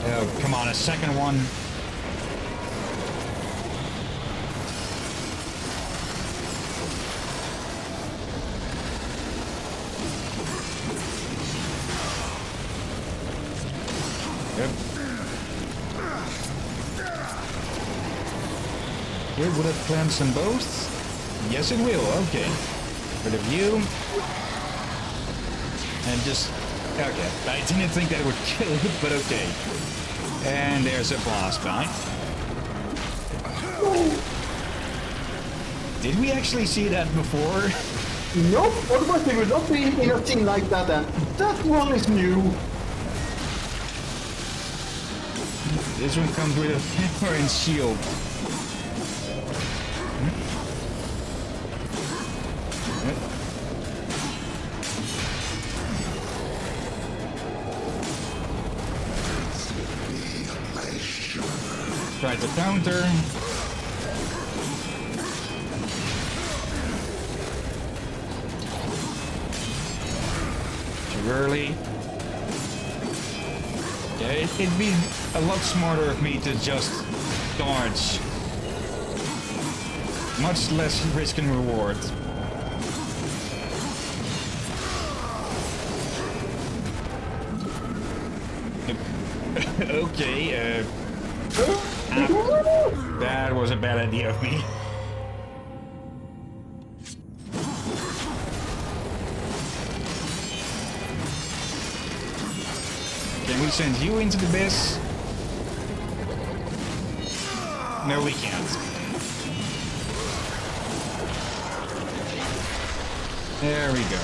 Oh, come on, a second one. Cleanse them both? Yes, it will. Okay. Rid of you. And just... Okay. I didn't think that would kill it, but okay. And there's a boss fight. Did we actually see that before? Nope, otherwise there would not be anything like that then. That one is new. This one comes with a hammer and shield. To counter. Too early. Yeah, it, it'd be a lot smarter of me to just dodge. Much less risk and reward. okay, uh... that was a bad idea of me. Can we send you into the abyss? No, we can't. There we go.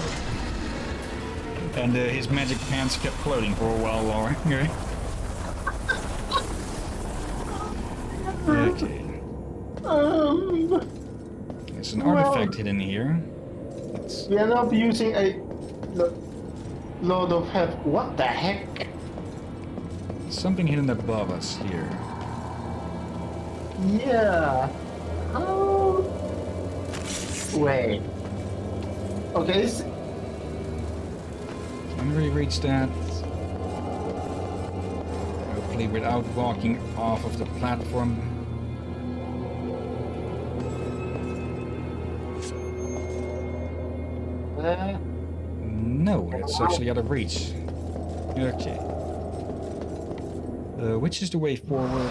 And uh, his magic pants kept floating for a while longer. okay. Um, There's an Well- artifact hidden here. Let's... we end up using a lo- load of health. What the heck? Something hidden above us here. Yeah. Oh. Wait. Okay. s- Can we reach that? Hopefully without walking off of the platform. It's actually out of reach. Okay. Uh, which is the way forward?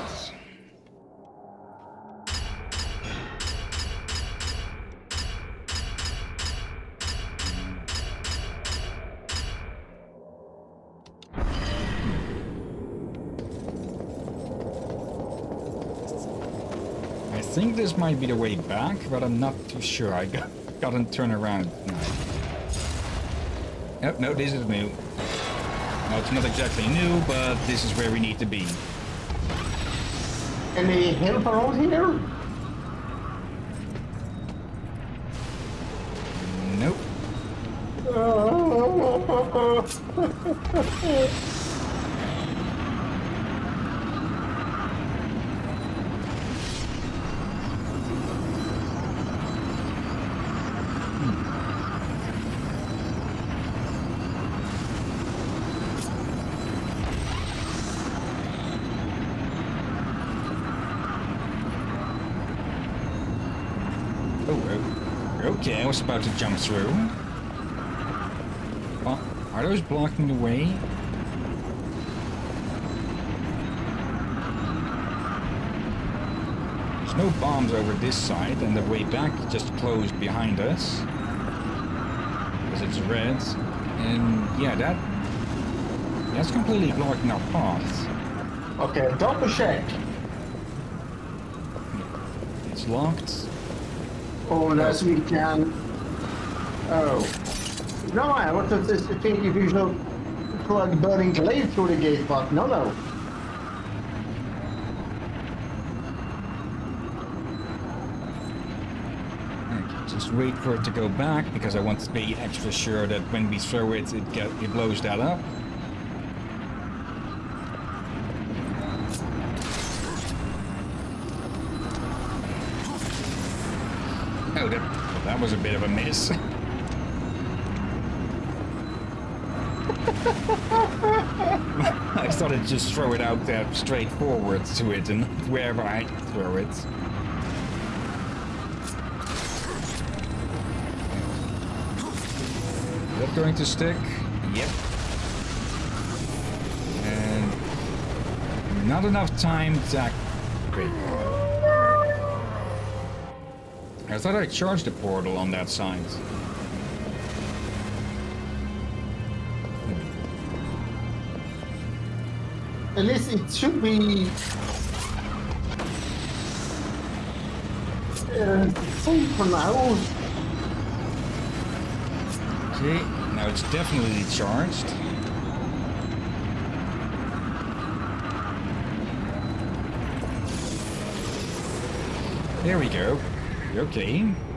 I think this might be the way back, but I'm not too sure. I got, gotta turn around now. Yep, no, this is new. No, it's not exactly new, but this is where we need to be. any help around here? Nope. Oh, oh, okay, I was about to jump through. Oh, are those blocking the way? There's no bombs over this side, and the way back just closed behind us. Because it's red. And yeah, that... That's completely blocking our path. Okay, double check. It's locked. Oh, Unless we can. Oh. No, I was just thinking if you should plug burning glaive through the gate, but no, no. Just wait for it to go back because I want to be extra sure that when we throw it, it get it blows that up. Oh, that, that was a bit of a miss. I thought I'd just throw it out there straight forward to it and wherever I throw it. Is that going to stick? Yep. And not enough time to... Wait. I thought I charged the portal on that side. At least it should be... Uh, for now. Okay, now it's definitely charged. There we go. You're Okay.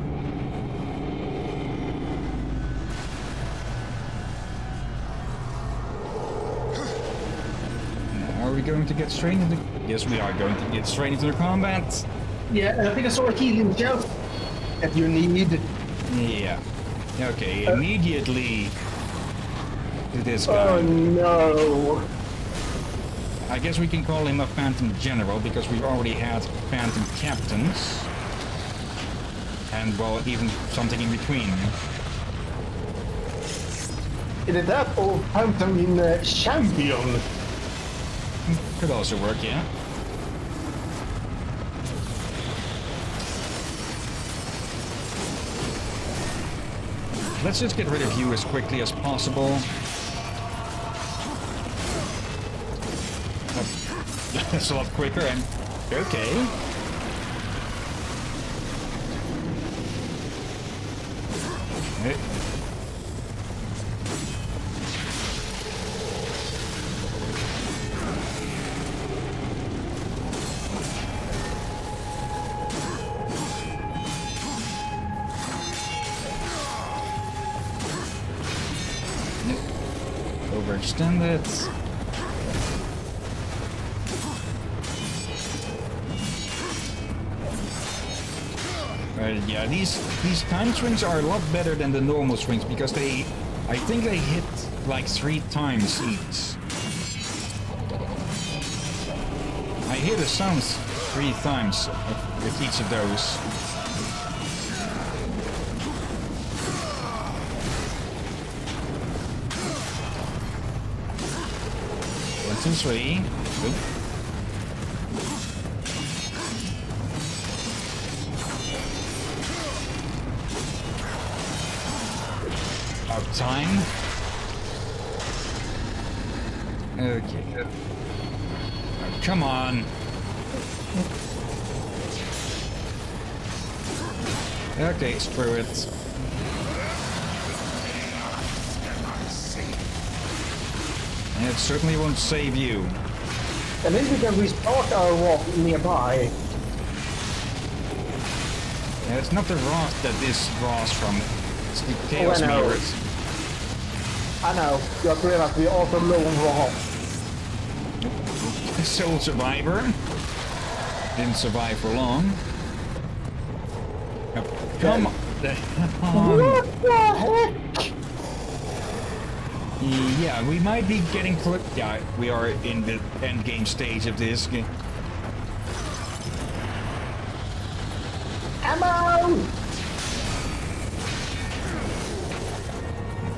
Going to get straight into... Yes, we are going to get straight into the combat. Yeah, and I think I saw a healing gel that you need. Yeah. Okay, immediately to this guy. Oh no. I guess we can call him a Phantom General because we've already had Phantom Captains. And, well, even something in between. Is it that or Phantom in uh, Champion? Could also work, yeah. Let's just get rid of you as quickly as possible. That's a lot quicker and... Okay. Time swings are a lot better than the normal swings because they, I think they hit like three times each. I hear the sounds three times with each of those. One, two, three. Oop. Time. Okay. Oh, come on. Okay, screw it. And it certainly won't save you. At least we can restart our walk nearby. And it's not the Wrath that this draws from. It's the Oh, Chaos I know. Know, jag tror att vi also low raw. Sole Survivor. Didn't survive for long. Come on. What the heck? Yeah, we might be getting close. Yeah, we are in the end game stage of this.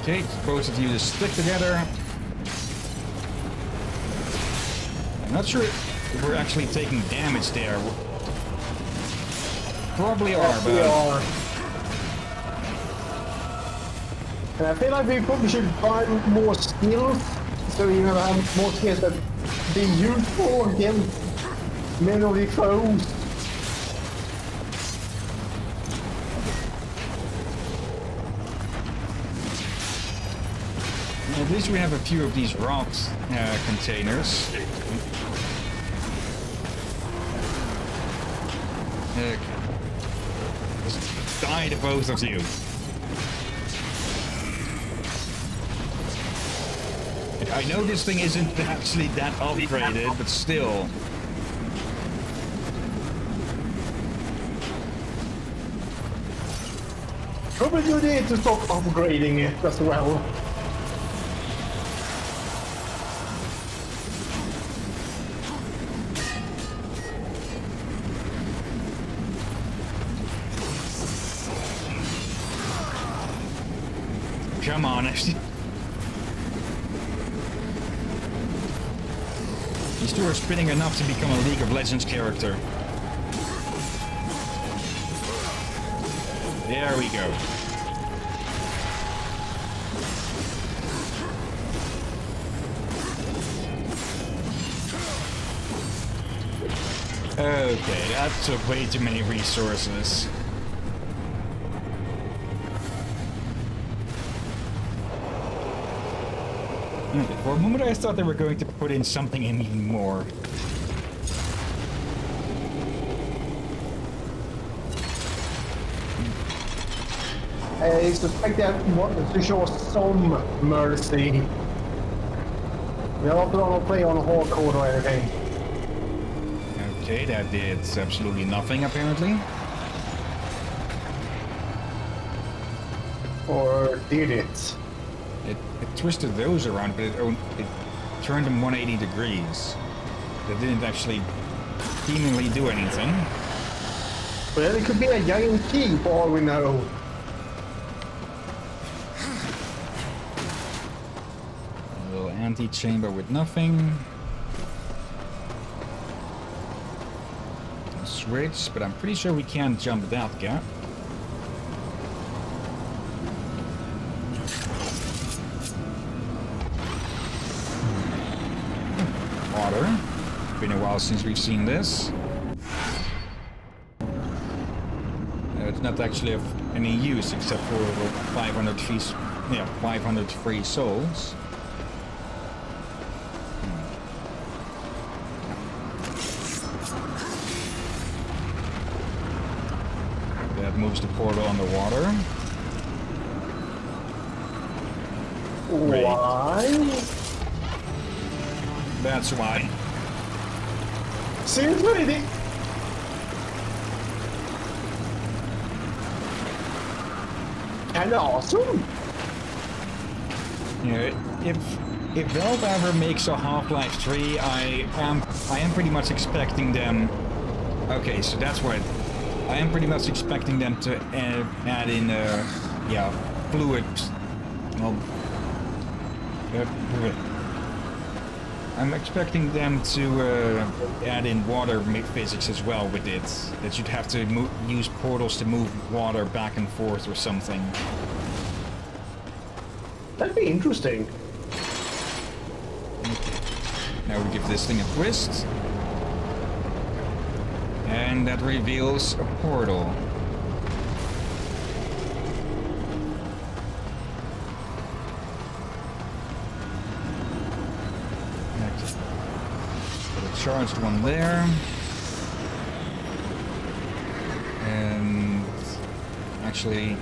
Okay, both of you to stick together. I'm not sure if we're actually taking damage there. Probably are, We but are. And I feel like we probably should buy more skills so we have more skills that be useful against memory foes. Least we have a few of these rocks uh, containers. Okay. Die to both of you. I know this thing isn't actually that upgraded, but still. Probably you need to stop upgrading it as well. Enough to become a League of Legends character. There we go. Okay, that took way too many resources. Okay, for a moment I thought they were going to put in something in even more. I suspect that want to show some mercy. We are not going to play on hardcore or anything. Okay, that did absolutely nothing apparently. Or did it? It, it twisted those around, but it, oh, it turned them 180 degrees. That didn't actually seemingly do anything. Well, it could be a giant key for all we know. A little anti-chamber with nothing. Switch, but I'm pretty sure we can't jump that gap. Water. Been a while since we've seen this. Uh, it's not actually of any use except for 500 free, yeah, 500 free souls. Moves the portal underwater. Great. Why? That's why. Seriously? They... And awesome. You know, if if Valve ever makes a Half-Life 3, I am I am pretty much expecting them. Okay, so that's what I am pretty much expecting them to add, in, uh, yeah, fluid. Well, uh, I'm expecting them to uh, add in water physics as well with it. That you'd have to use portals to move water back and forth or something. That'd be interesting. Now we give this thing a twist. That reveals a portal. Next. Put a charged one there. And actually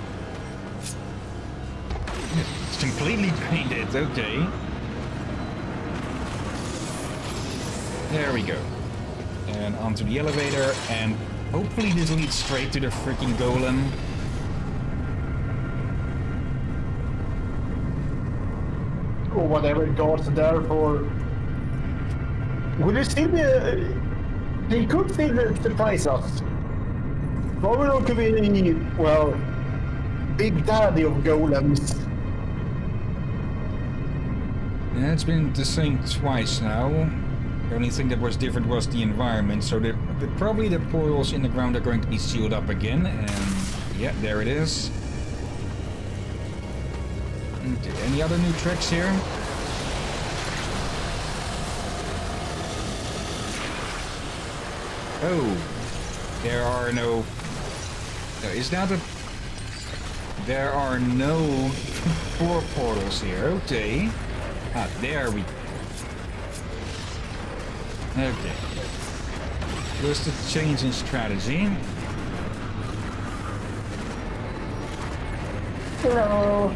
it's completely painted, okay. There we go. And onto the elevator, and hopefully this leads straight to the freaking golem. Or whatever gods are there for. Will still be. A... They could still surprise us. Probably could be, well, Big Daddy of golems. Yeah, it's been the same twice now. The only thing that was different was the environment, so the, the, probably the portals in the ground are going to be sealed up again, and yeah, there it is. Any other new tricks here? Oh, there are no... no is that a... There are no four portals here, okay. Ah, there we Okay. Just a change in strategy. Hello.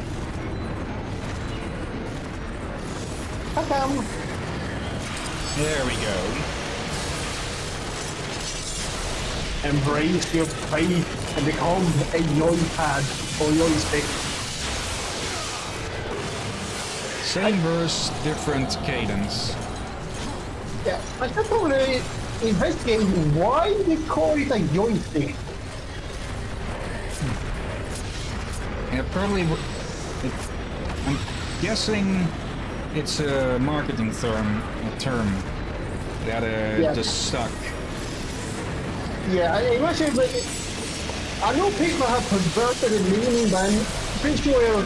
Welcome. There we go. Embrace your fate and become a joypad or joystick. Same verse, different cadence. I should probably investigate why they call it a joystick. Yeah, probably. It, I'm guessing it's a marketing term, a term that uh, Yeah. just stuck. Yeah, I imagine that I know people have perverted the meaning, but I'm pretty sure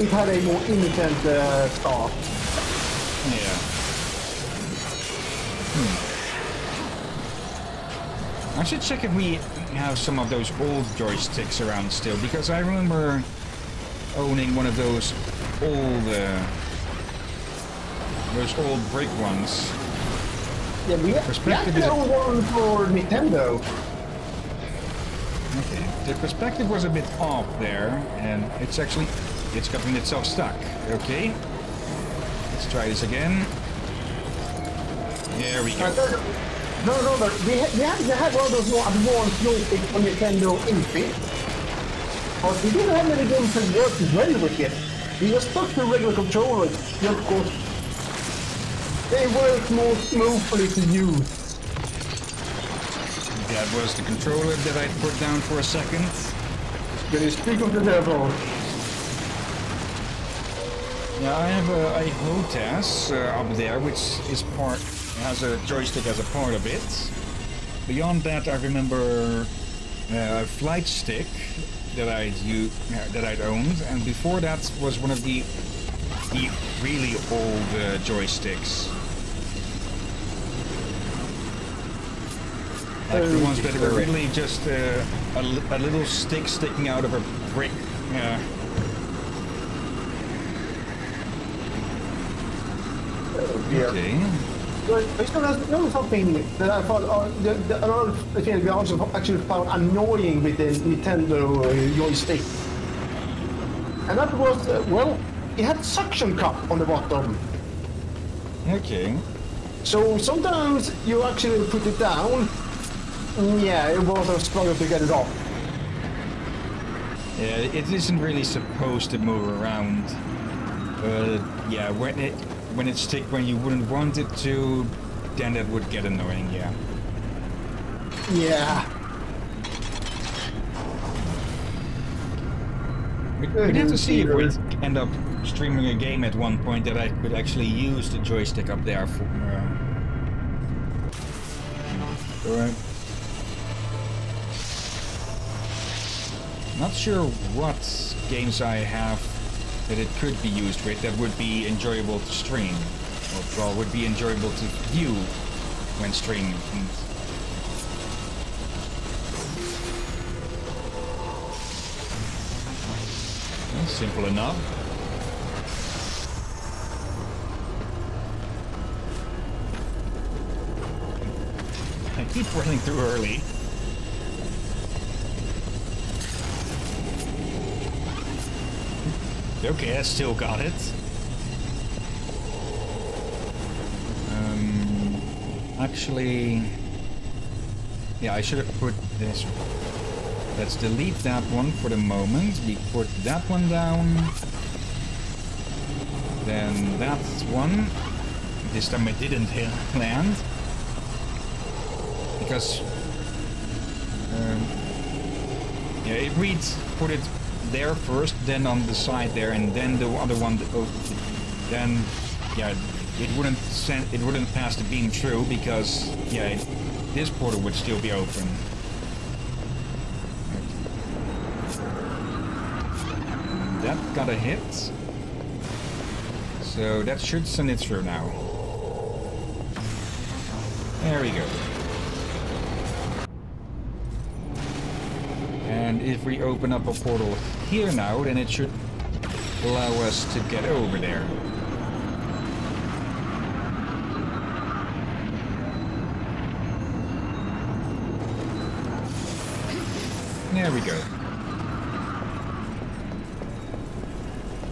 it had a more innocent uh, start. Yeah. Should check if we have some of those old joysticks around still, because I remember owning one of those old, uh, those old brick ones. Yeah, we, we Perspective a- own one for Nintendo. Okay, the perspective was a bit off there, and it's actually, it's gotten itself stuck. Okay, let's try this again. There we go. No, no, no. We had, we had, we had one of those more advanced joysticks on Nintendo Infinite. But we didn't have many games that worked well with it. We just stuck the regular controllers of course they work more smoothly to use. That was the controller that I put down for a second. Can you speak of the devil? Yeah, I have a, a HOTAS uh, up there, which is part has a joystick as a part of it. Beyond that, I remember uh, a flight stick that I'd u- uh, that I'd owned, and before that was one of the the really old uh, joysticks. Like the ones that were really just uh, a, li- a little stick sticking out of a brick. Uh, okay. Not there was something that I thought uh, the, the, we also actually found annoying with the Nintendo uh, joystick. And that was, uh, well, it had suction cup on the bottom. Okay. So sometimes you actually put it down. Yeah, it was a struggle to get it off. Yeah, it isn't really supposed to move around. But yeah, when it when it stick when you wouldn't want it to, then that would get annoying. Yeah. Yeah. We- We'd have to see if we'd end up streaming a game at one point that I could actually use the joystick up there for. Uh, Alright. Not sure what games I have that it could be used with that would be enjoyable to stream. Or, well, would be enjoyable to view when streaming. Simple enough. I keep running through early. Okay, I still got it. Um, actually, yeah, I should have put this. Let's delete that one for the moment. We put that one down. Then that one. This time it didn't hit land. Because... Um, yeah, it reads, put it there first, then on the side there, and then the other one, oh, then, yeah, it wouldn't send, it wouldn't pass the beam through because, yeah, it, this portal would still be open. That got a hit. So that should send it through now. There we go. And if we open up a portal here now, then it should allow us to get over there. There we go.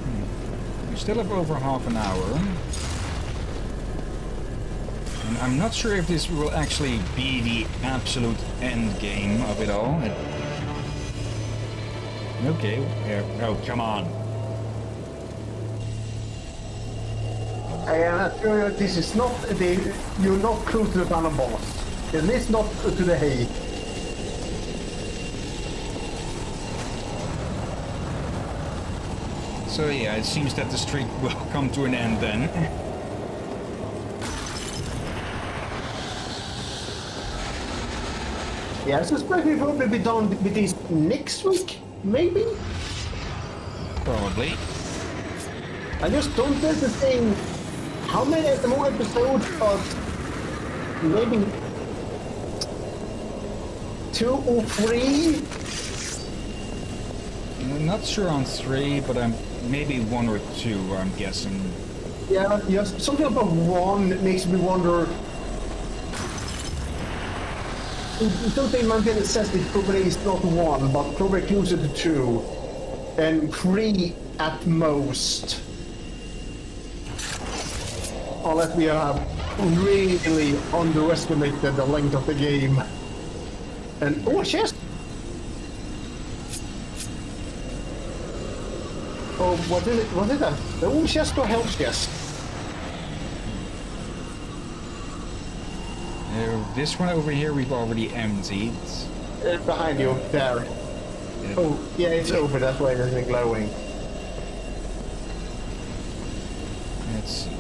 Hmm. We still have over half an hour. And I'm not sure if this will actually be the absolute end game of it all. It... Okay, uh, oh, come on. I am sure this is not the you're not close to the final boss. And this not to the hay. So yeah, it seems that the streak will come to an end then. Yeah, I suspect we will probably be done with this next week, maybe? Probably. I just don't get the thing. How many more episodes of maybe two or three? I'm not sure on three, but I'm maybe one or two, I'm guessing. Yeah, yes, something about one that makes me wonder. Something Mountain says that probably is not one, but probably closer to two. And three at most. Unless we have really underestimated the length of the game. And oh, chest! Oh, what is it? What is that? The old chest or health chest? Uh, this one over here we've already emptied. Uh, behind you, there. Yeah. Oh, yeah, it's over. That's why it isn't glowing. Let's see.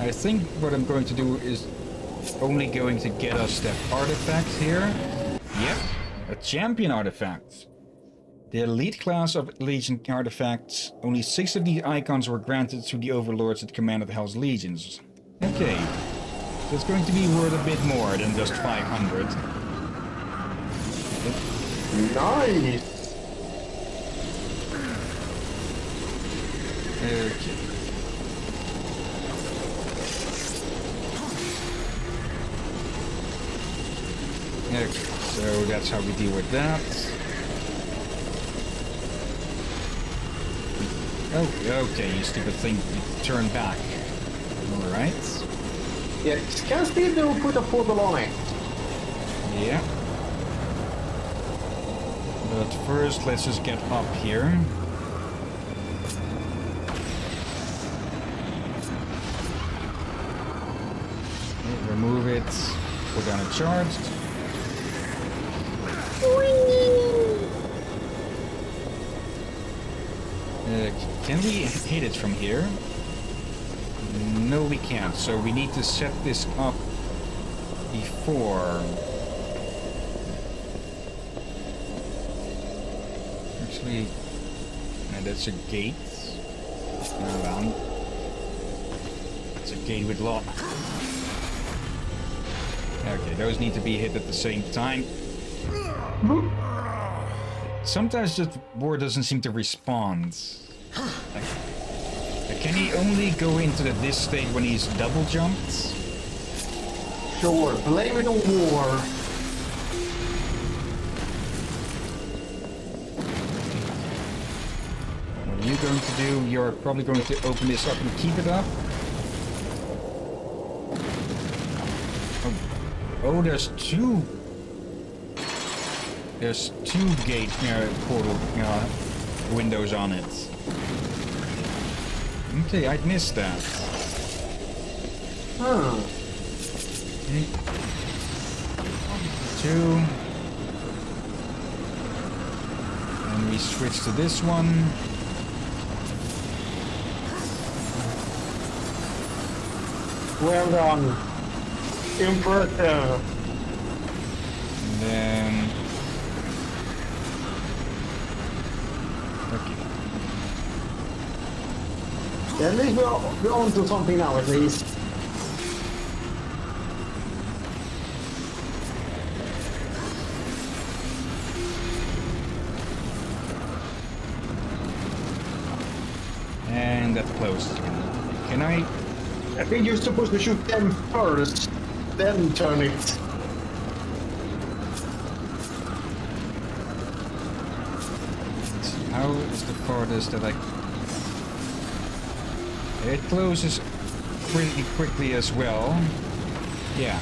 I think what I'm going to do is only going to get us that artifact here. Yep, a champion artifact. The elite class of Legion artifacts, only six of these icons were granted to the overlords that commanded the Hell's Legions. Okay, it's going to be worth a bit more than just 500. Nice! Okay. Okay, so that's how we deal with that. Oh, okay, you stupid thing, you turn back. Alright. Yeah, can Steve do put a portal on it? Yeah. But first, let's just get up here. Remove it. Put down it charged. Uh, can we hit it from here? No, we can't. So we need to set this up before. Actually, no, that's a gate. It's a gate with lock. Okay, those need to be hit at the same time. Sometimes the war doesn't seem to respond. Can he only go into the, this state when he's double jumped? Sure, blame it on war. What are you going to do? You're probably going to open this up and keep it up. Oh, oh there's two. There's two gate uh, portal uh, windows on it. Okay, I'd missed that. Huh. Okay. Two. And we switch to this one. Well done. Impressive. And then... Okay. Yeah, at least we're, we're on to something now, at least. And that closed. Can I... I think you're supposed to shoot them first, then turn it. How is the farthest that I... It closes pretty quickly as well. Yeah.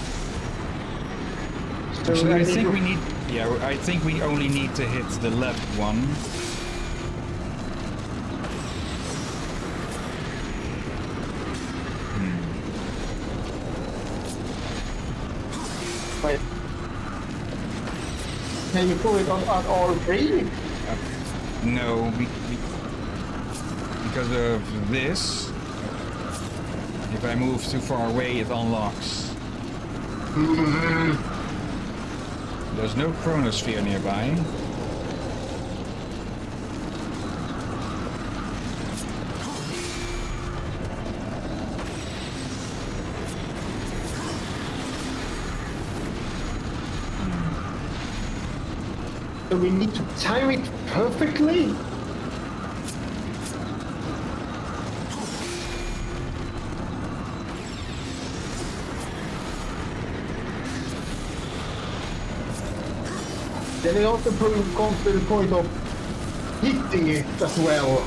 So Actually, I think we need... Yeah, I think we only need to hit the left one. Hmm. Wait. Can you pull it on, on all three? Uh, no, we, we, because of this. If I move too far away, it unlocks. There's no chronosphere nearby. So we need to time it perfectly? Then it also comes to the point of hitting it as well.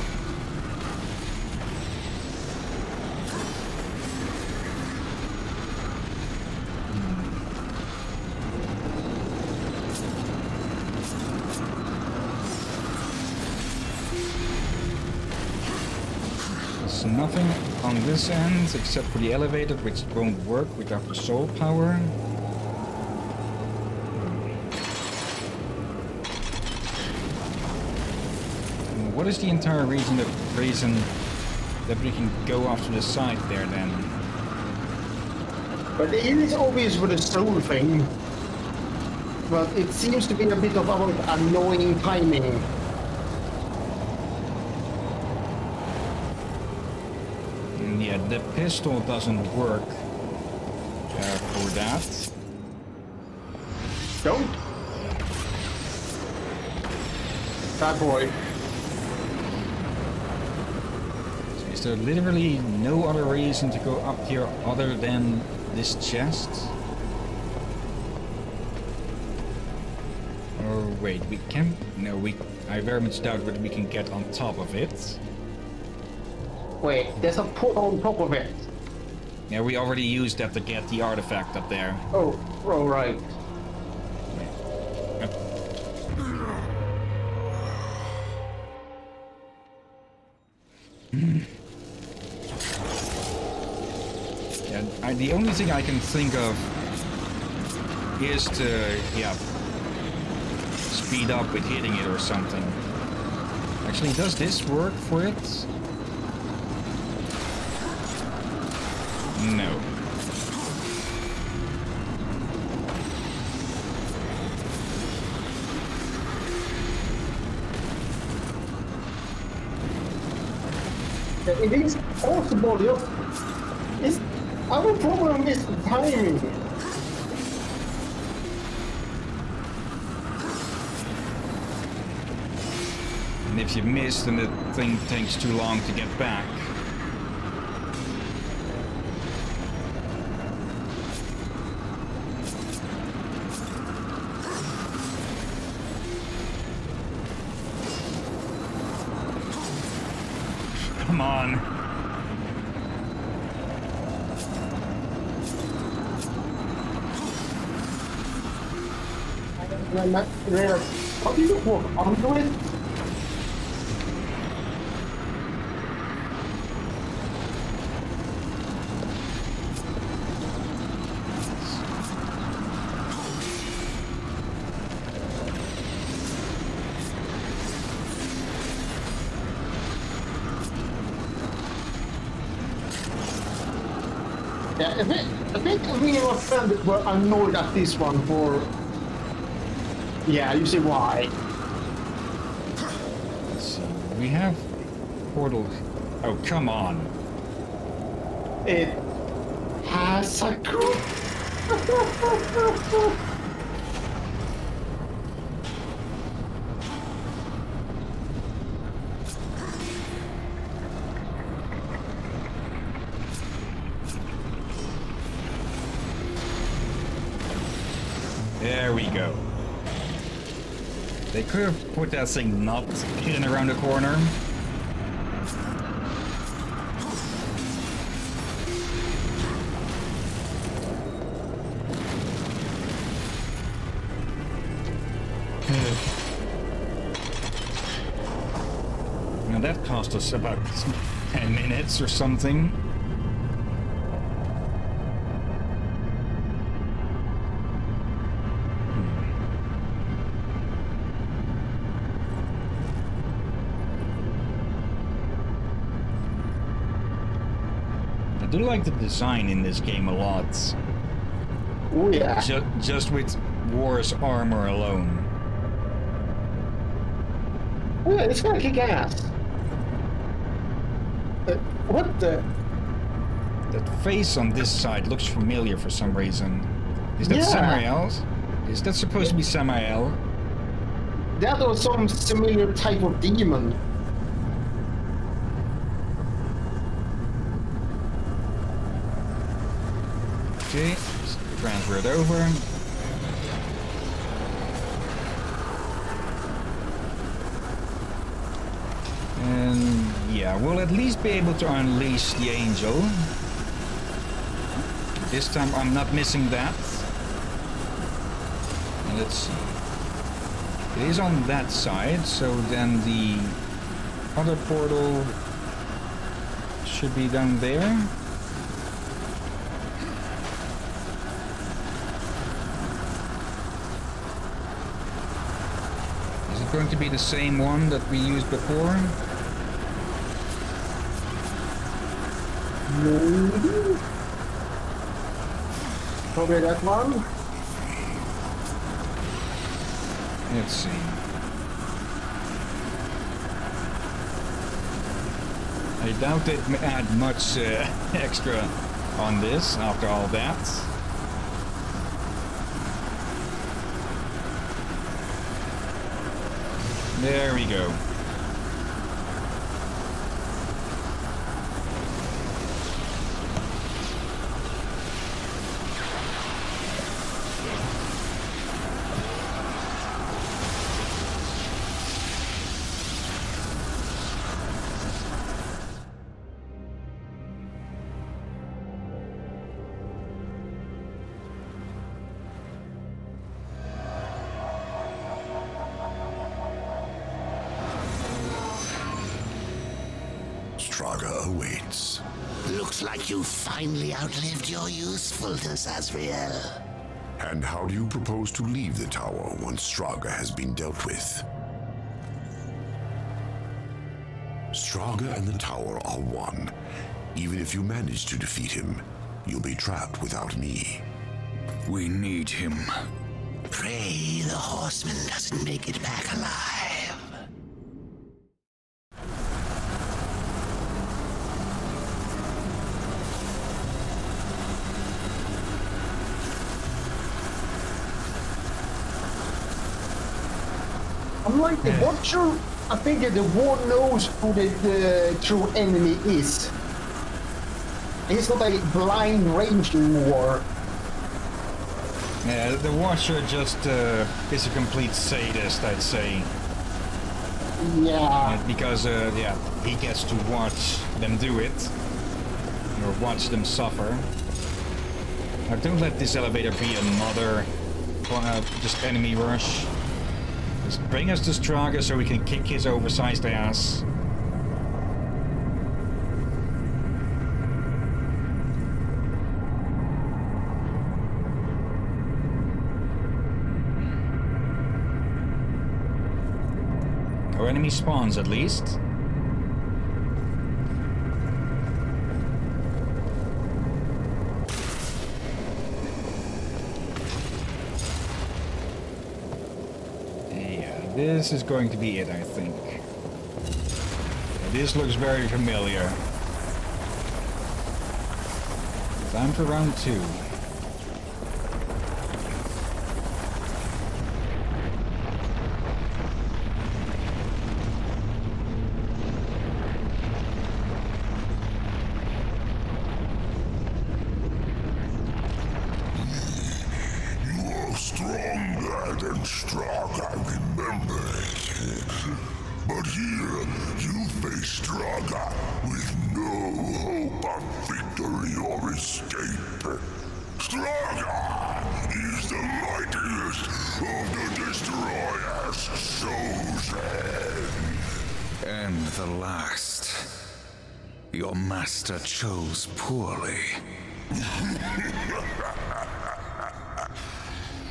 There's nothing on this end except for the elevator which won't work without the soul power. What is the entire reason that reason that we can go off to the side there then? But it is obvious with the soul thing. But it seems to be a bit of about annoying timing. Mm, yeah, the pistol doesn't work uh, for that. Don't. Bad boy. Is there literally no other reason to go up here other than this chest? Or wait, we can... No, we... I very much doubt whether we can get on top of it. Wait, there's a put on top of it. Yeah, we already used that to get the artifact up there. Oh, oh right. The only thing I can think of is to, yeah, speed up with hitting it or something. Actually, does this work for it? No. It is possible, is our problem is timing. And if you miss, then the thing takes too long to get back. Walk onto it? Yeah, I think, I think me and were annoyed at this one for yeah, you see why. Let's see. We have portals. Oh, come on. It has a group. There we go. They could have put that thing not hidden around the corner. now that cost us about 10 minutes or something. Do like the design in this game a lot. Oh yeah. Just, just with War's armor alone. Oh yeah, it's of kick ass. Uh, what the? That face on this side looks familiar for some reason. Is that Yeah. Samael's? Is that supposed to be Samael? That was some similar type of demon. Okay, just transfer it over. And yeah, we'll at least be able to unleash the angel. This time I'm not missing that. And let's see. It is on that side, so then the other portal should be down there. Going to be the same one that we used before? Maybe. Probably that one. Let's see. I doubt it m- add much uh, extra on this after all that. There we go. Finally outlived your usefulness, Azrael. And how do you propose to leave the tower once Straga has been dealt with? Straga and the tower are one. Even if you manage to defeat him, you'll be trapped without me. We need him. Pray the horseman doesn't make it back alive. Watcher, I think that the war knows who the, the true enemy is. It's not a blind ranging war. Yeah, the Watcher just uh, is a complete sadist, I'd say. Yeah. Because, uh, yeah, he gets to watch them do it. Or watch them suffer. Now, don't let this elevator be another uh, just enemy rush. Bring us to Straga so we can kick his oversized ass. Hmm. Our enemy spawns at least. This is going to be it, I think. This looks very familiar. Time for round two. Your master chose poorly.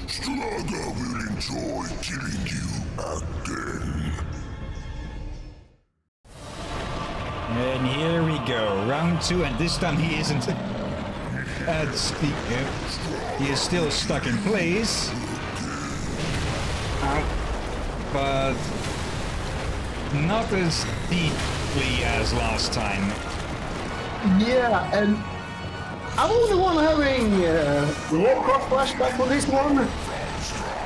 Straga will enjoy killing you again. And here we go, round two, and this time he isn't. St- he is still stuck in place. Ow. But not as deeply as last time. Yeah, and I'm only one having uh, Warcraft flashback for this one.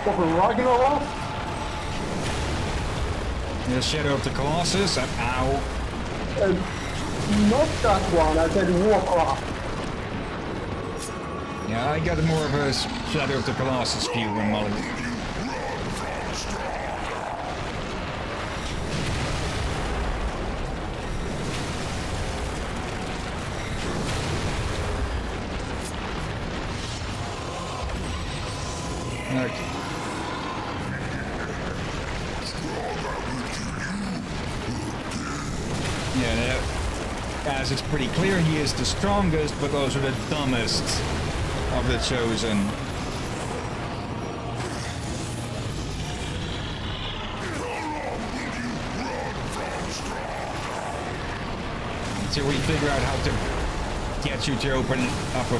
For Ragnarok. The Shadow of the Colossus, and ow. Uh, not that one, I said Warcraft. Yeah, I got more of a Shadow of the Colossus view when Molly. Yeah, that- as it's pretty clear, he is the strongest, but also the dumbest of the chosen. Until we figure out how to get you to open up a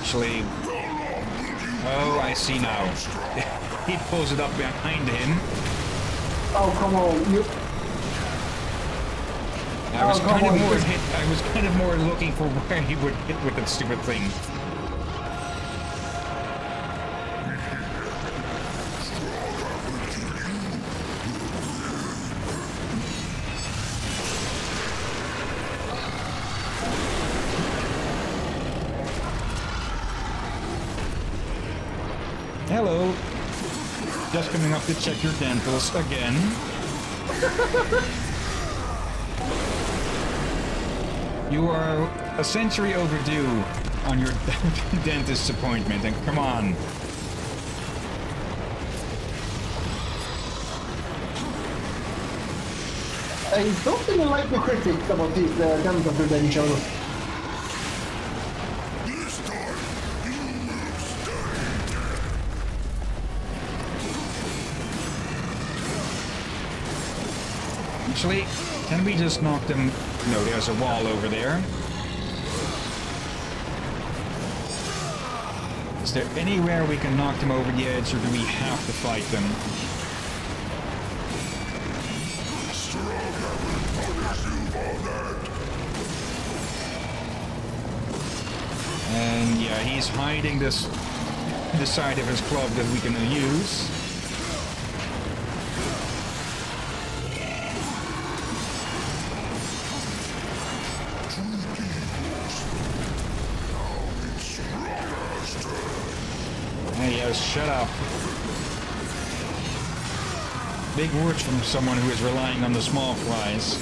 Actually, see now. he pulls it up behind him. Oh, come on. You, I was Oh, kind of more hit. I was kind of more looking for where he would hit with that stupid thing. To check your dentals again. You are a century overdue on your dentist appointment, and come on. I don't really like the critics about this uh, dental credential. Actually, can we just knock them? No, there's a wall over there. Is there anywhere we can knock them over the edge, or do we have to fight them? And yeah, he's hiding this the side of his club that we can use. Big words from someone who is relying on the small flies.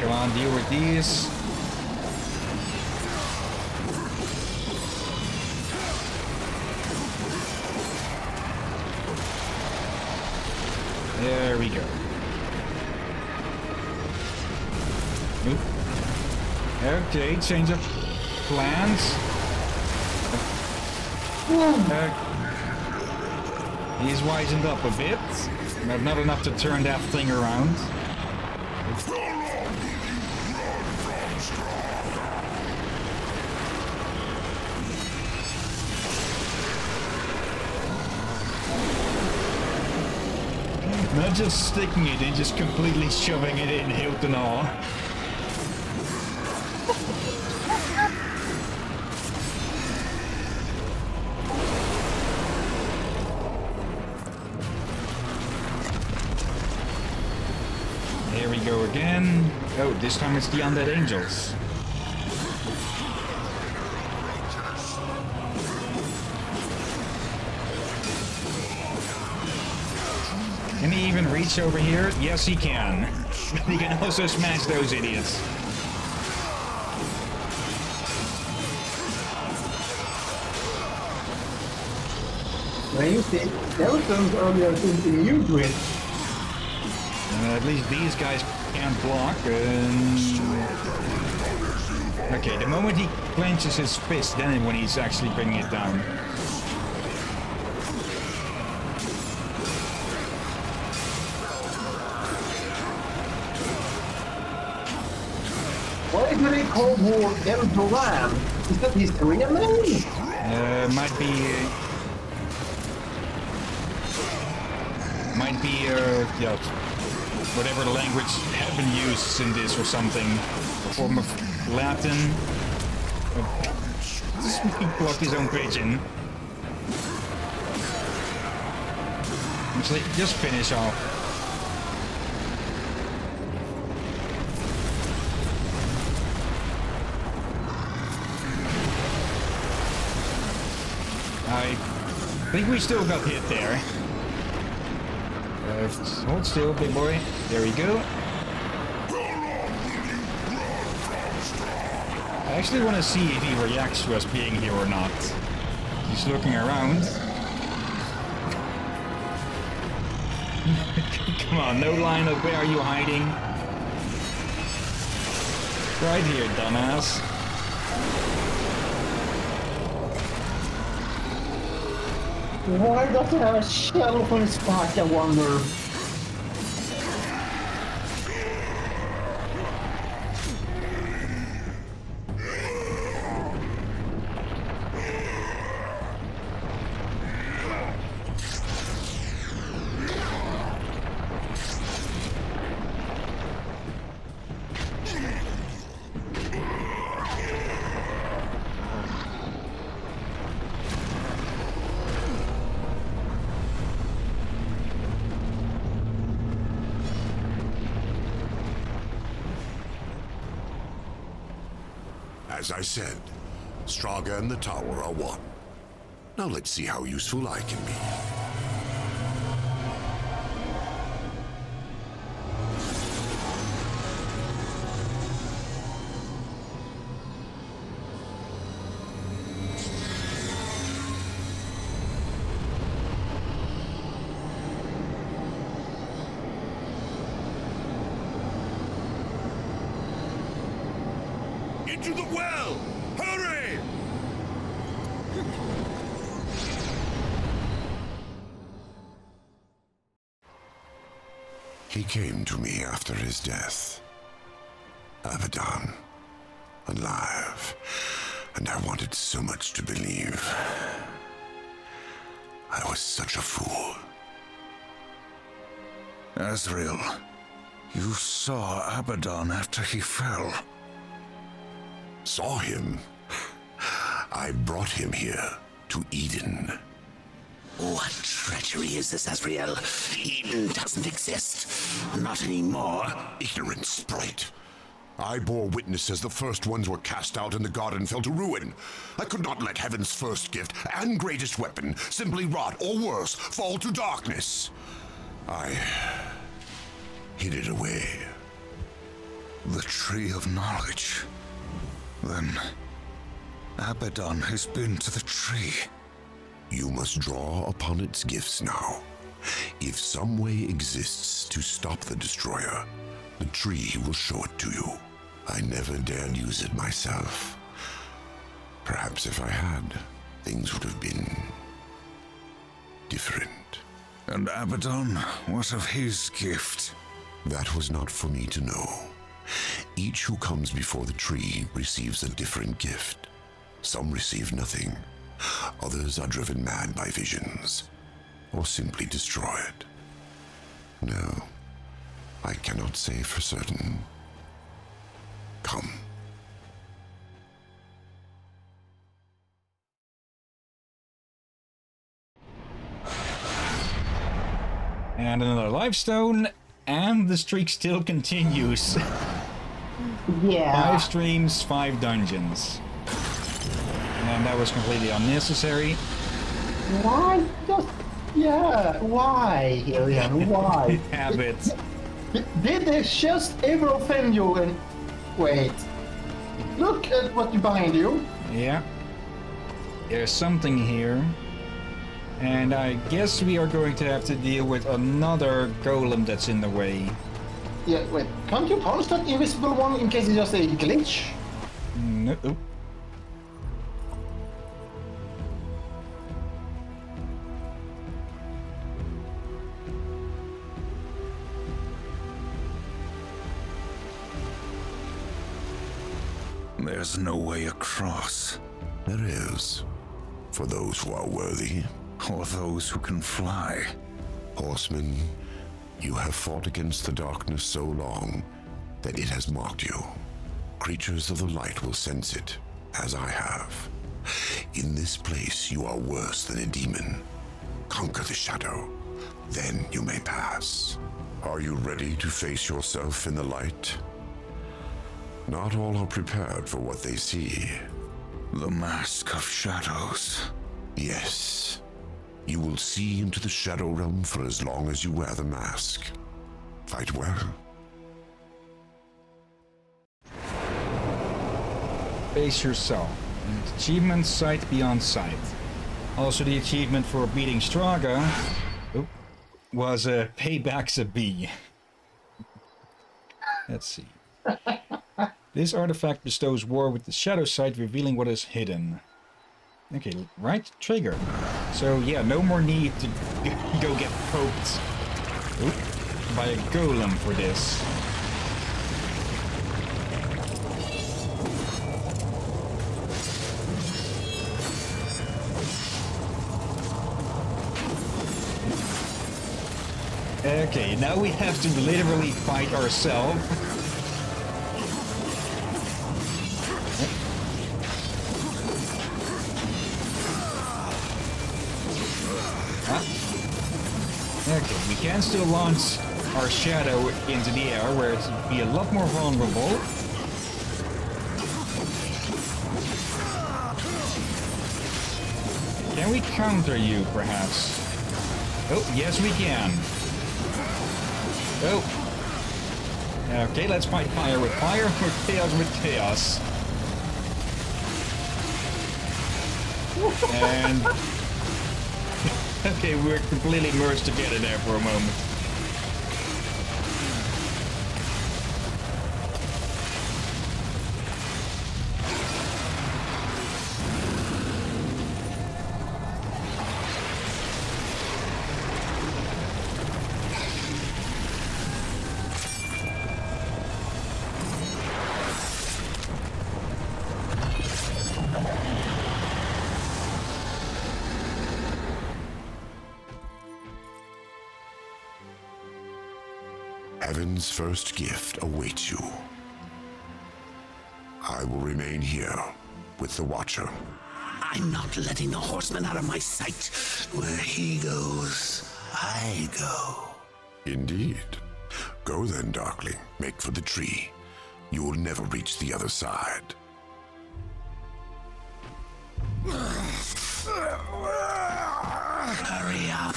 Come on, deal with these. Change of plans. Uh, he's wisened up a bit, but not enough to turn that thing around. Not just sticking it in, just completely shoving it in, hilt and all. This time it's the Undead Angels. Can he even reach over here? Yes, he can. he can also smash those idiots. I used the skeletons earlier in the grid. Uh, at least these guys can't block. And... Okay, the moment he clenches his fist, then when he's actually bringing it down. Why is it called War El Duran? Is that his real name? Uh, might be... might be, uh, yeah, whatever language had been used in this or something. A form of Latin. He blocked his own pigeon. Actually, just finish off. I think we still got hit there. Hold still, big boy. There we go. I actually want to see if he reacts to us being here or not. He's looking around. Come on, no line of where are you hiding? Right here, dumbass. Why does it have a shell for his back, I wonder? As I said, Straga and the tower are one. Now let's see how useful I can be. After his death. Abaddon. Alive. And I wanted so much to believe. I was such a fool. Azrael, you saw Abaddon after he fell. Saw him? I brought him here to Eden. What treachery is this, Azrael? Eden doesn't exist. Not anymore. Ignorant sprite. I bore witness as the first ones were cast out and the garden fell to ruin. I could not let heaven's first gift and greatest weapon simply rot, or worse, fall to darkness. I hid it away. The Tree of Knowledge. Then, Abaddon has been to the tree. You must draw upon its gifts now. If some way exists to stop the Destroyer, the tree will show it to you. I never dared use it myself. Perhaps if I had, things would have been different. And Abaddon, what of his gift? That was not for me to know. Each who comes before the tree receives a different gift. Some receive nothing. Others are driven mad by visions, or simply destroyed. No, I cannot say for certain. Come. And another life stone. And the streak still continues. Yeah. Five streams, five dungeons. And that was completely unnecessary. Why? Just yeah. Why, Hillyan? Why? Habits. Did this just ever offend you? And wait, look at what you behind you. Yeah. There's something here. And I guess we are going to have to deal with another golem that's in the way. Yeah, wait. Can't you punch that invisible one in case it's just a glitch? Mm, no. There's no way across. There is. For those who are worthy. Or those who can fly. Horsemen, you have fought against the darkness so long that it has marked you. Creatures of the light will sense it, as I have. In this place, you are worse than a demon. Conquer the shadow, then you may pass. Are you ready to face yourself in the light? Not all are prepared for what they see. The Mask of Shadows. Yes. You will see into the Shadow Realm for as long as you wear the mask. Fight well. Face yourself. And achievement sight beyond sight. Also, the achievement for beating Straga oh, was uh, Payback's a B. Let's see. This artifact bestows war with the shadow side, revealing what is hidden. Okay, right trigger. So yeah, no more need to go get poked Oop, by a golem for this. Okay, now we have to literally fight ourselves. can still launch our shadow into the air where it would be a lot more vulnerable. Can we counter you, perhaps? Oh, yes we can. Oh. Okay, let's fight fire with fire, or chaos with chaos. And... okay, we're completely merged together there for a moment. First gift awaits you. I will remain here with the Watcher. I'm not letting the horseman out of my sight. Where he goes, I go. Indeed. Go then, Darkling. Make for the tree. You will never reach the other side. Hurry up.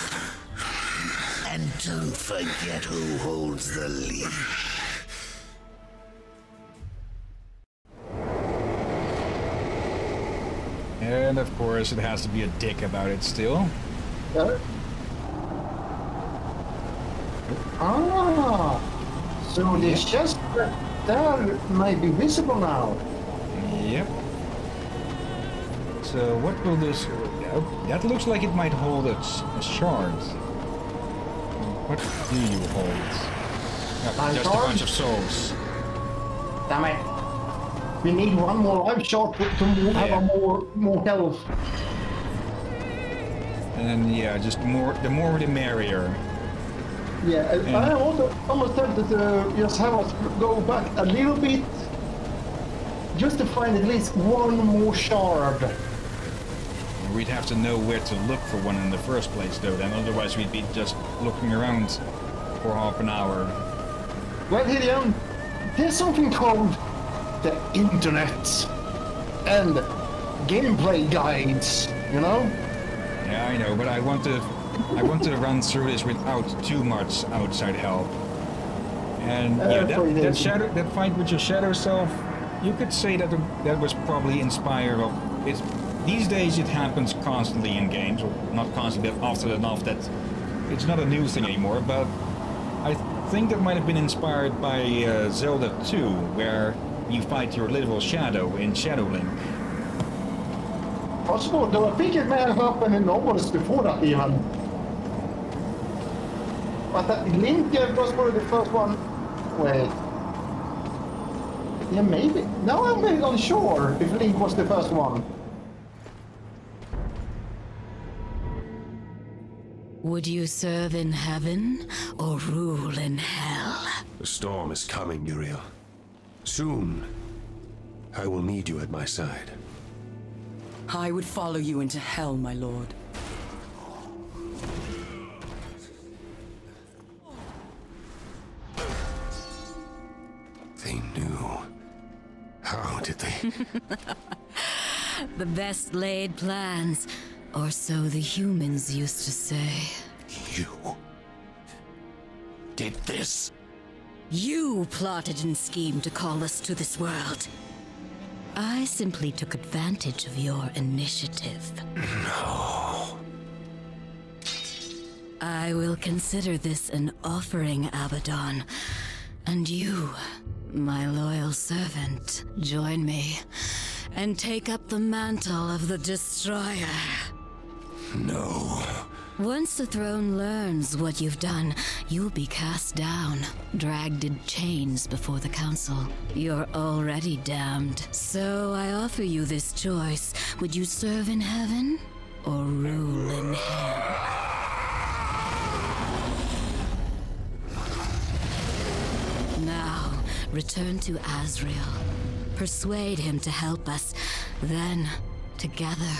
And don't forget who holds the leash. And of course, it has to be a dick about it still. Yeah. Ah, so the chest that there might be visible now. Yep. So what will this... oh, That looks like it might hold a, s- a shard. What do you hold? My just a bunch of souls. Damn it. We need one more life shot to, to mo- have a more more health. And yeah, just more... The more the merrier. Yeah, and Yeah. I also almost tempted to just have us go back a little bit, just to find at least one more shard. We'd have to know where to look for one in the first place, though. Then otherwise we'd be just looking around for half an hour. Well, Gideon, there's something called the internet and gameplay guides, you know? Yeah, I know, but I want to I want to run through this without too much outside help. And Uh, yeah, that, that shadow that fight with your shadow self, you could say that that was probably inspired of it's these days it happens constantly in games, or not constantly, but often enough that it's not a new thing anymore, but I think that might have been inspired by uh, Zelda 2, where you fight your little shadow in Shadow Link. Possible, though I think it may have happened in novels before that even. But that Link was probably the first one. Wait. Yeah, maybe. Now I'm very unsure if Link was the first one. Would you serve in heaven or rule in hell? The storm is coming, Uriel. Soon, I will need you at my side. I would follow you into hell, my lord. They knew. How did they? The best laid plans, or so the humans used to say. You did this? You plotted and schemed to call us to this world. I simply took advantage of your initiative. No. I will consider this an offering, Abaddon. And you, my loyal servant, join me and take up the mantle of the Destroyer. No. Once the throne learns what you've done, you'll be cast down, dragged in chains before the council. You're already damned. So I offer you this choice. Would you serve in heaven or rule in hell? Now, return to Azrael. Persuade him to help us. Then, together,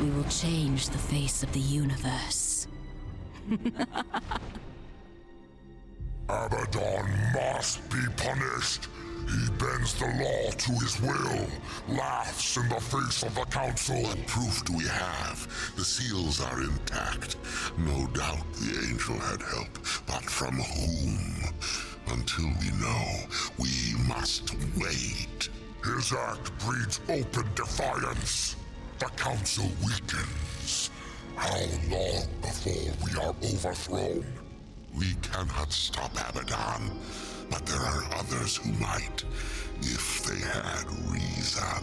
we will change the face of the universe. Abaddon must be punished. He bends the law to his will, laughs in the face of the council. What proof do we have? The seals are intact. No doubt the angel had help, but from whom? Until we know, we must wait. His act breeds open defiance. The council weakens. How long before we are overthrown? We cannot stop Abaddon, but there are others who might, if they had reason.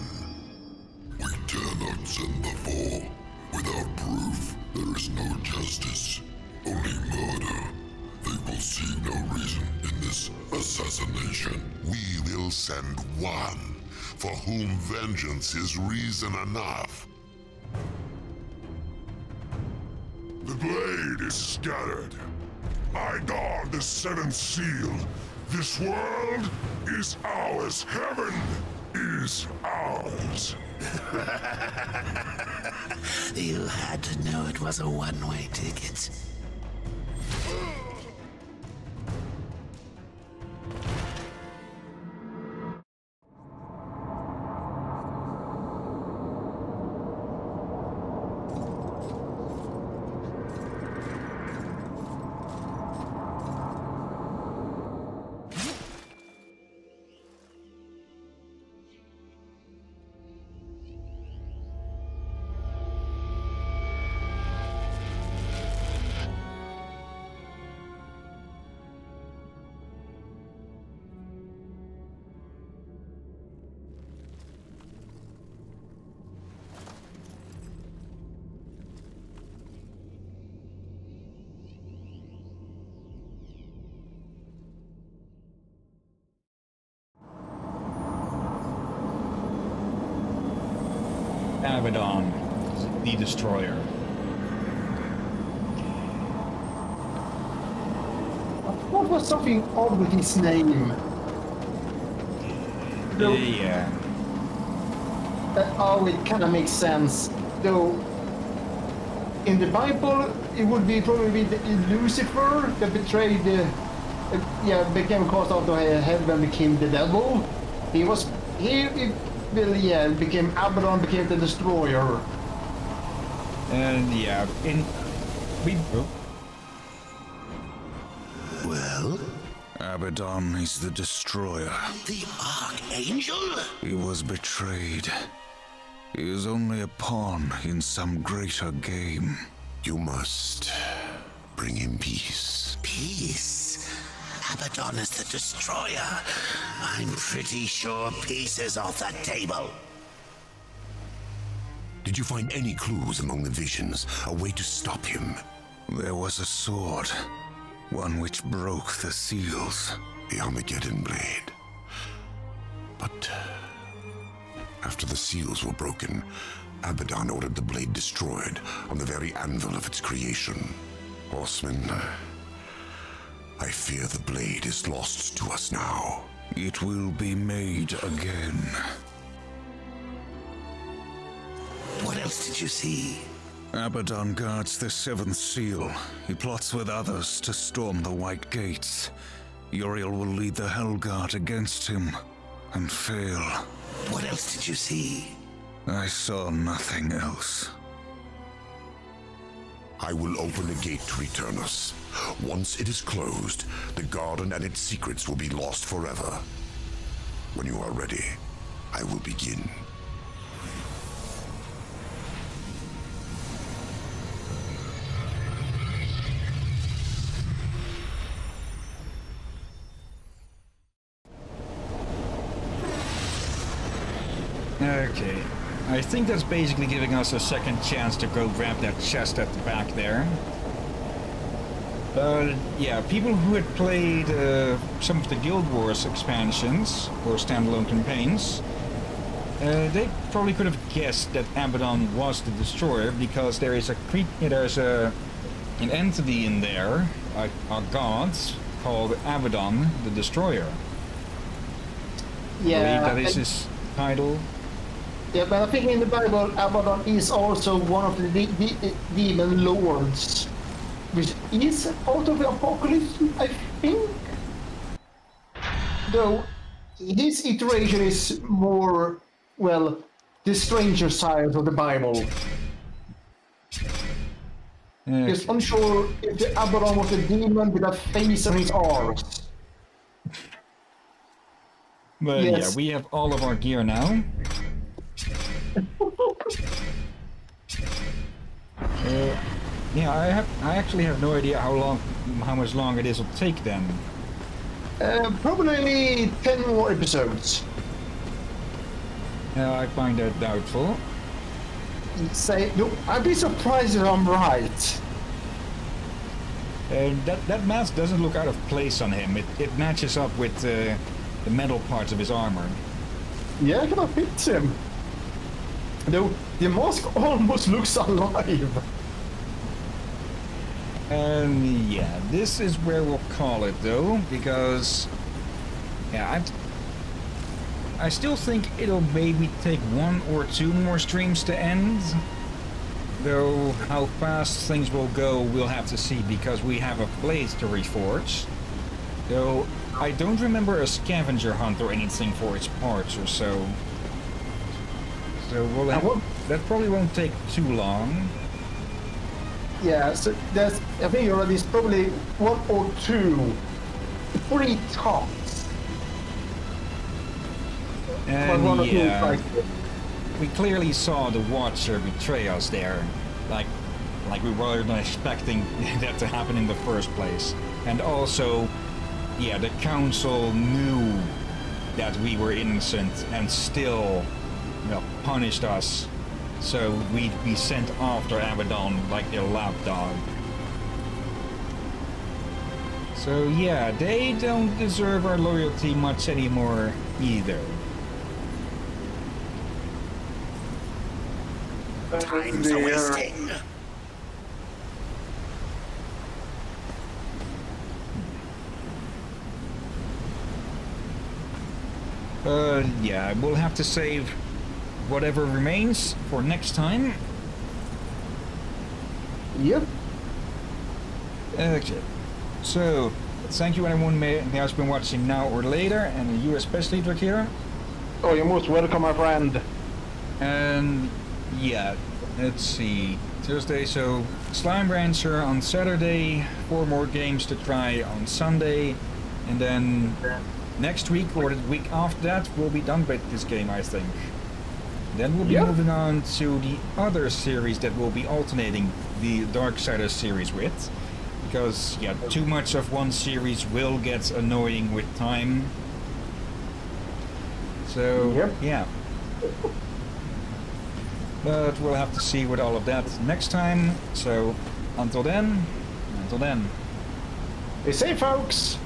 We dare not send the four. Without proof, there is no justice, only murder. They will see no reason in this assassination. We will send one, for whom vengeance is reason enough. The blade is scattered. I guard the seventh seal. This world is ours. Heaven is ours. You had to know it was a one-way ticket. Destroyer. What was something odd with his name? Though, Yeah. uh, oh, it kind of makes sense. Though, in the Bible, it would be probably the Lucifer that betrayed the yeah, became cast out of heaven, became the devil. He was he, he well, yeah, became Abaddon, became the destroyer. And yeah, in we. Oh. Well? Abaddon is the destroyer. The Archangel? He was betrayed. He is only a pawn in some greater game. You must bring him peace. Peace? Abaddon is the destroyer. I'm pretty sure peace is off the table. Did you find any clues among the visions? A way to stop him? There was a sword. One which broke the seals. The Armageddon blade. But uh, after the seals were broken, Abaddon ordered the blade destroyed on the very anvil of its creation. Horseman, uh, I fear the blade is lost to us now. It will be made again. What else did you see? Abaddon guards the seventh seal. He plots with others to storm the White Gates. Uriel will lead the Hellguard against him and fail. What else did you see? I saw nothing else. I will open a gate to return us. Once it is closed, the garden and its secrets will be lost forever. When you are ready, I will begin. Okay. I think that's basically giving us a second chance to go grab that chest at the back there. But yeah, people who had played uh, some of the Guild Wars expansions or standalone campaigns, uh, they probably could have guessed that Abaddon was the destroyer because there is a cre there's a an entity in there, a, a god called Abaddon the Destroyer. Yeah, I believe that is his title. Yeah, but I think in the Bible, Abaddon is also one of the de de demon lords, which is part of the Apocalypse, I think. Though his iteration is more, well, the stranger side of the Bible. Okay. It's unsure if the Abaddon was a demon with a face on his arms. But Yes. yeah, we have all of our gear now. Uh, yeah, I have. I actually have no idea how long, how much longer this will take then. Uh, probably 10 more episodes. Uh, I find that doubtful. Say, no, I'd be surprised if I'm right. And that that mask doesn't look out of place on him. It it matches up with uh, the metal parts of his armor. Yeah, it kind of fits him. Though the mask almost looks alive. And yeah, this is where we'll call it though, because yeah, I I still think it'll maybe take one or two more streams to end. Though how fast things will go, we'll have to see because we have a place to reforge. Though I don't remember a scavenger hunt or anything for its parts or so. So we'll have, what- that probably won't take too long. Yeah, so there's, I think you're there's probably one or two, three tops. And one yeah. like we clearly saw the Watcher betray us there. Like, like we weren't expecting that to happen in the first place. And also, yeah, the Council knew that we were innocent and still, you know, punished us. So we'd be sent after Abaddon like their lapdog. So yeah, they don't deserve our loyalty much anymore either. Time's a wasting. Uh, yeah, we'll have to save whatever remains for next time. Yep. Okay. So, thank you anyone may, who has been watching now or later, and you especially, Drakira. Oh, you're most welcome, my friend. And yeah, let's see. Thursday, so Slime Rancher on Saturday, four more games to try on Sunday, and then next week or the week after that, we'll be done with this game, I think. Then we'll be Yep. moving on to the other series that we'll be alternating the Dark Darksiders series with. Because, yeah, too much of one series will get annoying with time. So, Yep. yeah. But we'll have to see with all of that next time. So, until then, until then. Be safe, folks.